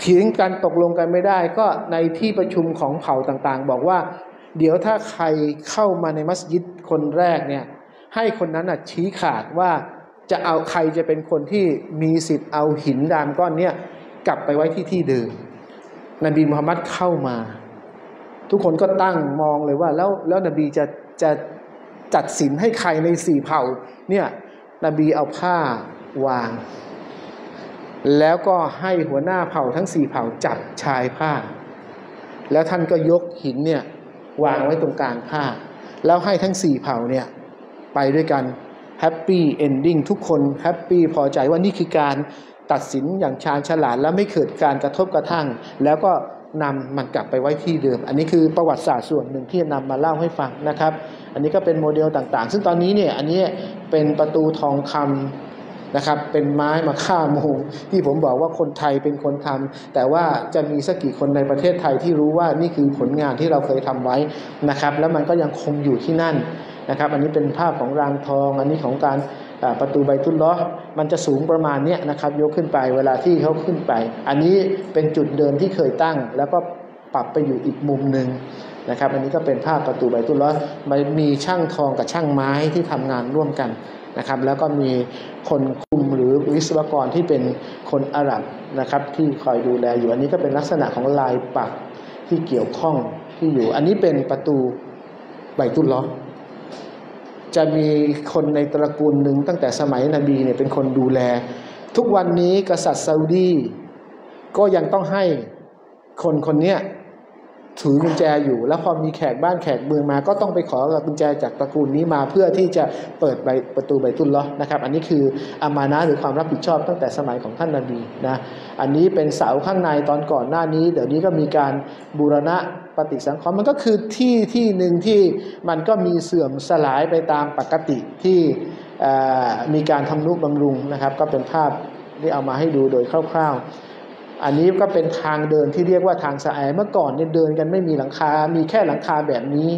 เถียงกันตกลงกันไม่ได้ ก็ในที่ประชุมของเผ่าต่างๆ บอกว่า เดี๋ยวถ้าใครเข้ามาในมัสยิดคนแรกเนี่ยให้คนนั้นชี้ขาดว่า จะเอาใครจะเป็นคนที่มีสิทธิ์เอาหินดามก้อนเนี้ยกลับไปไว้ที่ที่เดิมนบีมุฮัมมัดเข้ามา ทุกคนก็ตั้งมองเลยว่าแล้วแล้วนบีจะจะจัดสินให้ใครในสี่เผ่าเนี่ยนบีเอาผ้าวาง แล้วก็ให้หัวหน้าเผ่าทั้งสี่เผ่าจับชายผ้า แล้วท่านก็ยกหินเนี่ยวางไว้ตรงกลางผ้า แล้วให้ทั้งสี่เผ่าเนี่ยไปด้วยกัน happy ending ทุกคน happy พอใจว่านี่คือการตัดสินอย่างชาญฉลาดและไม่เกิดการกระทบกระทั่ง แล้วก็นำมันกลับไปไว้ที่เดิม อันนี้คือประวัติศาสตร์ส่วนหนึ่งที่นำมาเล่าให้ฟังนะครับ อันนี้ก็เป็นโมเดลต่างๆ ซึ่งตอนนี้เนี่ยอันนี้เป็นประตูทองคำนะครับ เป็นไม้มาฆ่ามงที่ผมบอกว่าคนไทยเป็นคนทำแต่ว่าจะมีสักกี่คนในประเทศไทยที่รู้ว่านี่คือผลงานที่เราเคยทำไว้นะครับ แล้วมันก็ยังคงอยู่ที่นั่น นะครับ อันนี้เป็นภาพของรางทอง อันนี้ของการประตูใบทุนล้อมันจะสูงประมาณนี้นะครับ ยกขึ้นไปเวลาที่เขาขึ้นไป อันนี้เป็นจุดเดิมที่เคยตั้ง แล้วก็ปรับไปอยู่อีกมุมหนึ่งนะครับ อันนี้ก็เป็นภาพประตูใบตุลล้อมันมีช่างทองกับช่างไม้ที่ทำงานร่วมกันนะครับ แล้วก็มีคนคุมหรือวิศวกรที่เป็นคนอาหรับนะครับที่คอยดูแลอยู่อันนี้ก็เป็นลักษณะของลายปักที่เกี่ยวข้องที่อยู่ อันนี้เป็นประตูใบตุลล้อ จะมีคนในตระกูลหนึ่งตั้งแต่สมัยนบีเนี่ยเป็นคนดูแล ทุกวันนี้กษัตริย์ซาอุดีก็ยังต้องให้คนคนนี้ถือกุญแจอยู่ แล้วพอมีแขกบ้านแขกเมืองมา ก็ต้องไปขอกุญแจจากตระกูลนี้มาเพื่อที่จะเปิดใบประตูใบตุนลลอนะครับ อันนี้คืออามานะหรือความรับผิดชอบตั้งแต่สมัยของท่านนาบีนะอันนี้เป็นเสาข้างในตอนก่อนหน้านี้ เดี๋ยวนี้ก็มีการบูรณะ ปฏิสังขรณ์มันก็คือที่ที่หนึ่งที่มันก็มีเสื่อมสลายไปตามปกติที่มีการทำนุบำรุงนะครับ ก็เป็นภาพที่เอามาให้ดูโดยคร่าว ๆ อันนี้ก็เป็นทางเดินที่เรียกว่าทางสะแอเมื่อก่อนเนี่ยเดินกันไม่มีหลังคา มีแค่หลังคาแบบนี้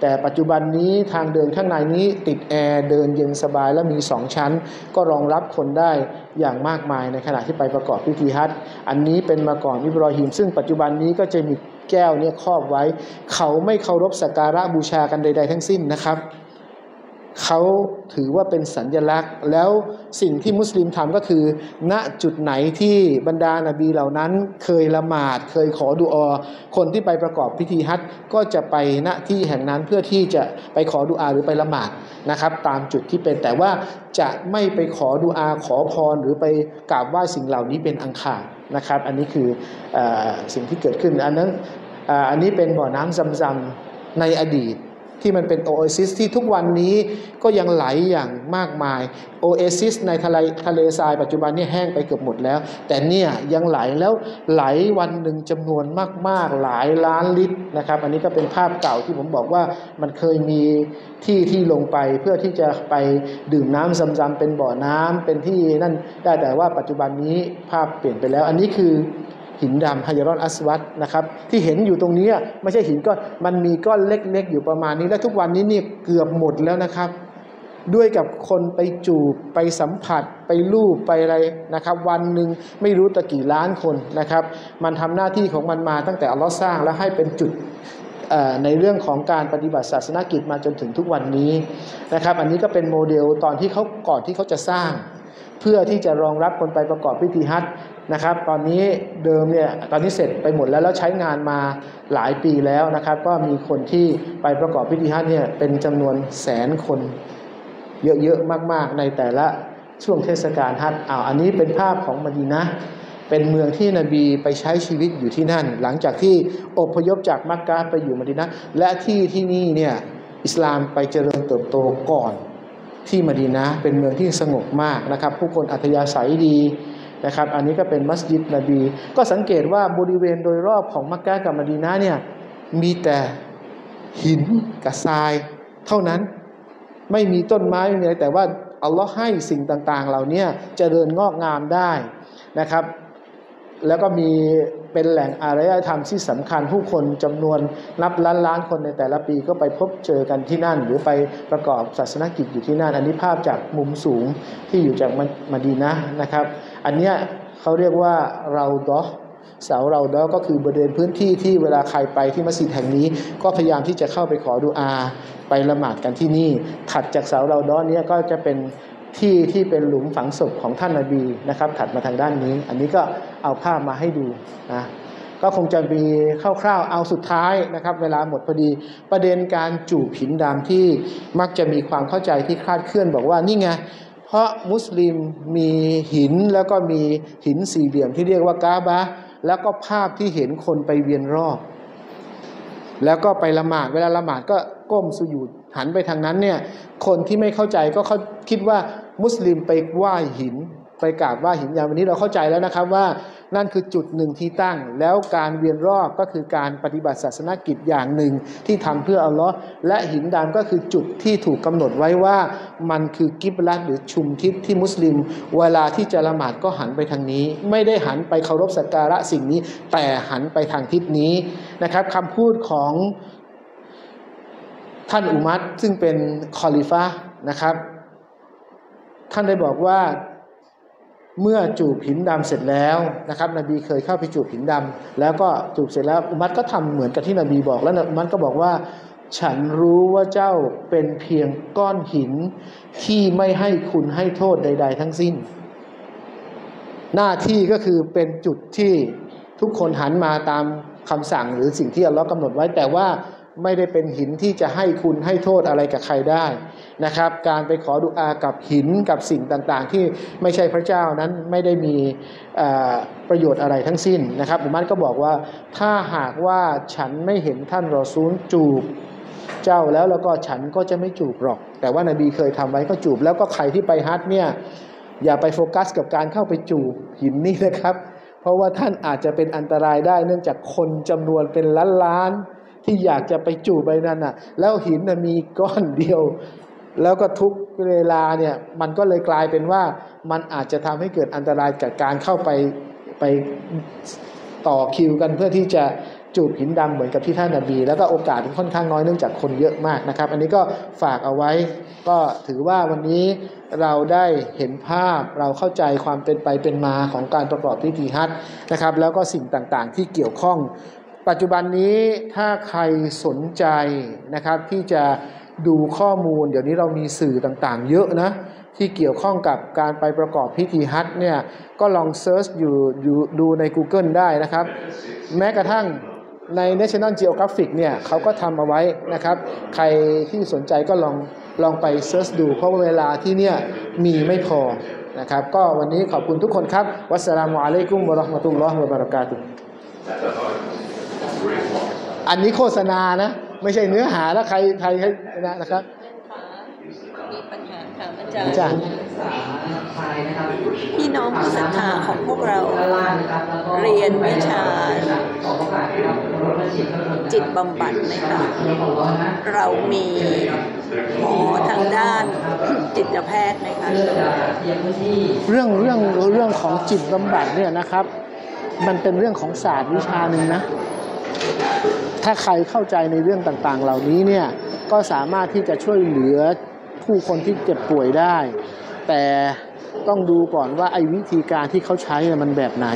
แต่ปัจจุบันนี้ทางเดินข้างในนี้ติดแอร์เดินเย็นสบายและมีสองชั้น ก็รองรับคนได้อย่างมากมายในขณะที่ไปประกอบพิธีฮัจญ์อันนี้เป็นมาก่อนอิบรอฮิมซึ่งปัจจุบันนี้ก็จะมี แก้วเนี่ยครอบไว้ เขาไม่เคารพสักการะบูชากันใด ๆ ทั้งสิ้นนะครับ เขาถือว่าเป็นสัญญลักษณ์ แล้วสิ่งที่มุสลิมทำก็คือ ณจุดไหนที่บรรดานาบีเหล่านั้น เคยละหมาดเคยขอดุอคนที่ไปประกอบพิธีฮัจก็จะไปณที่แห่งนั้นเพื่อที่จะไปขอดุอาหรือไปละหมาดนะครับ ตามจุดที่เป็นแต่ว่าจะไม่ไปขอดุอาขอพรหรือไปกราบไหว้สิ่งเหล่านี้เป็นอันขาดนะครับ อันนี้คืออสิ่งที่เกิดขึ้นอันนั้นอ่ออันนี้เป็นบ่อน้ำซัมซัมในอดีต ที่มันเป็นโอเอซิสที่ทุกวันนี้ก็ยังไหลอย่างมากมายโอเอซิสในทะเลทะเลทรายปัจจุบันนี่แห้งไปเกือบหมดแล้ว แต่เนี่ยยังไหลแล้วไหลวันหนึ่งจำนวนมาก ๆ หลายล้านลิตรนะครับ อันนี้ก็เป็นภาพเก่าที่ผมบอกว่ามันเคยมีที่ที่ลงไปเพื่อที่จะไปดื่มน้ำซำๆเป็นบ่อน้ำเป็นที่นั่นได้แต่ว่าปัจจุบันนี้ภาพเปลี่ยนไปแล้ว อันนี้คือ หินดำฮายารอนอัสวัตนะครับที่เห็นอยู่ตรงนี้ไม่ใช่หินก้อนมันมีก้อนเล็กๆ อยู่ประมาณนี้ และทุกวันนี้นี่เกือบหมดแล้วนะครับ ด้วยกับคนไปจูบไปสัมผัส ไปลูบไปอะไรนะครับ วันหนึ่งไม่รู้ตะกี่ล้านคนนะครับ มันทำหน้าที่ของมันมาตั้งแต่อัลลอฮ์สร้างแล้วให้เป็นจุดในเรื่องของการปฏิบัติศาสนกิจมาจนถึงทุกวันนี้นะครับ อันนี้ก็เป็นโมเดลตอนที่เขาก่อนที่เขาจะสร้าง เพื่อที่จะรองรับคนไปประกอบพิธีฮัจญ์ นะครับ ตอนนี้เดิมเนี่ยตอนนี้เสร็จไปหมดแล้วแล้วใช้งานมาหลายปีแล้วนะครับ ก็มีคนที่ไปประกอบพิธีฮัจญ์เนี่ยเป็นจำนวนแสนคนเยอะๆมากๆในแต่ละช่วงเทศกาลฮัจญ์อ้าวอันนี้เป็นภาพของมดีนะเป็นเมืองที่นบีไปใช้ชีวิตอยู่ที่นั่น หลังจากที่อพยพจากมักกะฮ์ไปอยู่มดีนะและที่ที่นี่เนี่ยอิสลามไปเจริญเติบโตก่อนที่มดีนะเป็นเมืองที่สงบมากนะครับ ผู้คนอัธยาศัยดี นะครับ อันนี้ก็เป็นมัสยิดนบี ก็สังเกตว่าบริเวณโดยรอบของมักกะฮ์กับมดีนะเนี่ยมีแต่หินกับทราย เท่านั้นไม่มีต้นไม้ไม่มีอะไรแต่ว่าอัลลอฮ์ให้สิ่งต่างๆ เหล่านี้เจริญงอกงามได้นะครับ แล้วก็มีเป็นแหล่งอารยธรรมที่สำคัญผู้คนจำนวนนับล้านล้านคนในแต่ละปีก็ไปพบเจอกันที่นั่น หรือไปประกอบศาสนกิจอยู่ที่นั่น อันนี้ภาพจากมุมสูงที่อยู่จากมะดีนะนะครับ อันเนี้ยเขาเรียกว่าเราดอเสาเราดอก็คือบริเวณพื้นที่ที่เวลาใครไปที่มัสยิดแห่งนี้ ก็พยายามที่จะเข้าไปขอดุอา ไปละหมาดกันที่นี่ ถัดจากเสาเราดอเนี้ยก็จะเป็นที่ที่เป็นหลุมฝังศพของท่านนาบีนะครับ ถัดมาทางด้านนี้ อันนี้ก็เอาภาพมาให้ดูนะก็คงจะมีคร่าวๆ เอาสุดท้ายนะครับ เวลาหมดพอดีประเด็นการจูบหินดำที่มักจะมีความเข้าใจที่คลาดเคลื่อนบอกว่านี่ไง เพราะมุสลิมมีหินแล้วก็มีหินสี่เหลี่ยมที่เรียกว่ากาบะแล้วก็ภาพที่เห็นคนไปเวียนรอบ แล้วก็ไปละหมาดเวลาละหมาดก็ก้มสุญูดหันไปทางนั้นเนี่ยคนที่ไม่เข้าใจก็เขาคิดว่ามุสลิมไปไหว้หิน ไปกราบไหว้หินอย่างวันนี้เราเข้าใจแล้วนะครับว่า นั่นคือจุดหนึ่งที่ตั้ง แล้วการเวียนรอบก็คือการปฏิบัติศาสนกิจอย่างหนึ่งที่ทำเพื่ออัลลอฮ์และหินดำก็คือจุดที่ถูกกำหนดไว้ว่ามันคือกิบลัตหรือชุมทิศที่มุสลิม เวลาที่จะละหมาดก็หันไปทางนี้ ไม่ได้หันไปเคารพสักการะสิ่งนี้ แต่หันไปทางทิศนี้นะครับคำพูดของท่านอุมัตซึ่งเป็นคอลิฟะนะครับ ท่านได้บอกว่า เมื่อจูบหินดำเสร็จแล้วนะครับ นบีเคยเข้าไปจูบหินดำแล้วก็จูบเสร็จแล้วอุมัตก็ทำเหมือนกับที่นบีบอกแล้วอุมัตก็บอกว่า ฉันรู้ว่าเจ้าเป็นเพียงก้อนหินที่ไม่ให้คุณให้โทษใด ๆ ทั้งสิ้น หน้าที่ก็คือเป็นจุดที่ทุกคนหันมาตามคำสั่งหรือสิ่งที่อัลลอฮ์กำหนดไว้แต่ว่า ไม่ได้เป็นหินที่จะให้คุณให้โทษอะไรกับใครได้นะครับ การไปขอดุอากับหินกับสิ่งต่างๆ ที่ไม่ใช่พระเจ้านั้นไม่ได้มีประโยชน์อะไรทั้งสิ้นนะครับอุมัตก็บอกว่าถ้าหากว่าฉันไม่เห็นท่านรอซูลจูบเจ้าแล้วแล้วก็ฉันก็จะไม่จูบหรอก แต่ว่านบีเคยทำไว้ก็จูบ แล้วก็ใครที่ไปฮัทเนี่ยอย่าไปโฟกัสกับการเข้าไปจูบหินนี่นะครับ เพราะว่าท่านอาจจะเป็นอันตรายได้เนื่องจากคนจำนวนเป็นล้านล้านๆ ที่อยากจะไปจูบไปนั่นน่ะ แล้วหินน่ะมีก้อนเดียว แล้วก็ทุกเวลาเนี่ยมันก็เลยกลายเป็นว่ามันอาจจะทำให้เกิดอันตรายกับการเข้าไปไปต่อคิวกันเพื่อที่จะจูบหินดำเหมือนกับที่ท่านนบี แล้วก็โอกาสค่อนข้างน้อยเนื่องจากคนเยอะมากนะครับ อันนี้ก็ฝากเอาไว้ก็ถือว่าวันนี้เราได้เห็นภาพเราเข้าใจความเป็นไปเป็นมาของการประกอบพิธีฮัจญ์นะครับ แล้วก็สิ่งต่างๆ ที่เกี่ยวข้อง ปัจจุบันนี้ถ้าใครสนใจนะครับที่จะดูข้อมูล เดี๋ยวนี้เรามีสื่อต่างๆ เยอะนะที่เกี่ยวข้องกับการไปประกอบพิธีฮัจญ์เนี่ยก็ลอง search อยู่อยู่ดูใน Google ได้นะครับ แม้กระทั่งใน National Geographic เนี่ยเขาก็ทำเอาไว้นะครับ ใครที่สนใจก็ลองลองไป search ดู เพราะเวลาที่เนี่ยมีไม่พอนะครับ ก็วันนี้ขอบคุณทุกคนครับ والسلام عليكم ورحمة الله وبركاته อันนี้โฆษณานะ ไม่ใช่เนื้อหาแล้วใครใครใครนะครับมีปัญหาค่ะอาจารอาจารย์ย์พี่น้องผู้ศรัทธาของพวกเรา เรียนวิชา จิตบำบัดไหมคะเรามีหมอทางด้านจิตแพทย์ไหมคะเรื่องเรื่องเรื่องของจิตบำบัดเนี่ยนะครับ มันเป็นเรื่องของศาสตร์วิชาหนึ่งนะ ถ้าใครเข้าใจในเรื่องต่างๆ เหล่านี้เนี่ยก็สามารถที่จะช่วยเหลือผู้คนที่เจ็บป่วยได้ แต่ต้องดูก่อนว่าไอ้วิธีการที่เขาใช้น่ะมันแบบไหน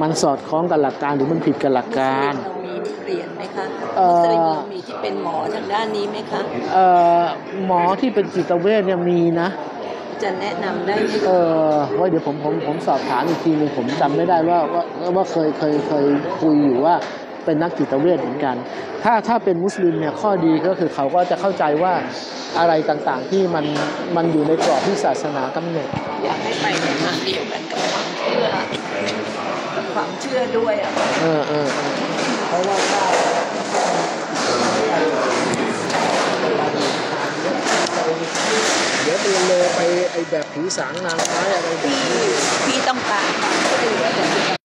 มันสอดคล้องกับหลักการหรือมันผิดกับหลักการเรามีเรียนไหมคะเอ่อมุสลิมเรามีที่เป็นหมอทางด้านนี้ไหมคะเอ่อหมอที่เป็นจิตเวชเนี่ยมีนะ จะแนะนำได้ไหมเออไว้เดี๋ยวผมผมผมสอบถามอีกทีหนึงผมจำไม่ได้ว่าว่าว่าเคยเคยเคยคุยอยู่ว่า เป็นนักจิตเวชเหมือนกัน ถ้าถ้าเป็นมุสลิมเนี่ยข้อดีก็คือเขาก็จะเข้าใจว่าอะไรต่างๆที่มันมันอยู่ในกรอบที่ศาสนากำหนดอยากให้ไปในทางเดียวกันกับความเชื่อความเชื่อด้วยอะเออเออเออเพราะว่าถ้าเดี๋ยวไปเลยไปไอแบบผีสางนางร้ายอะไรแบบพี่นี้พี่ต้องการความ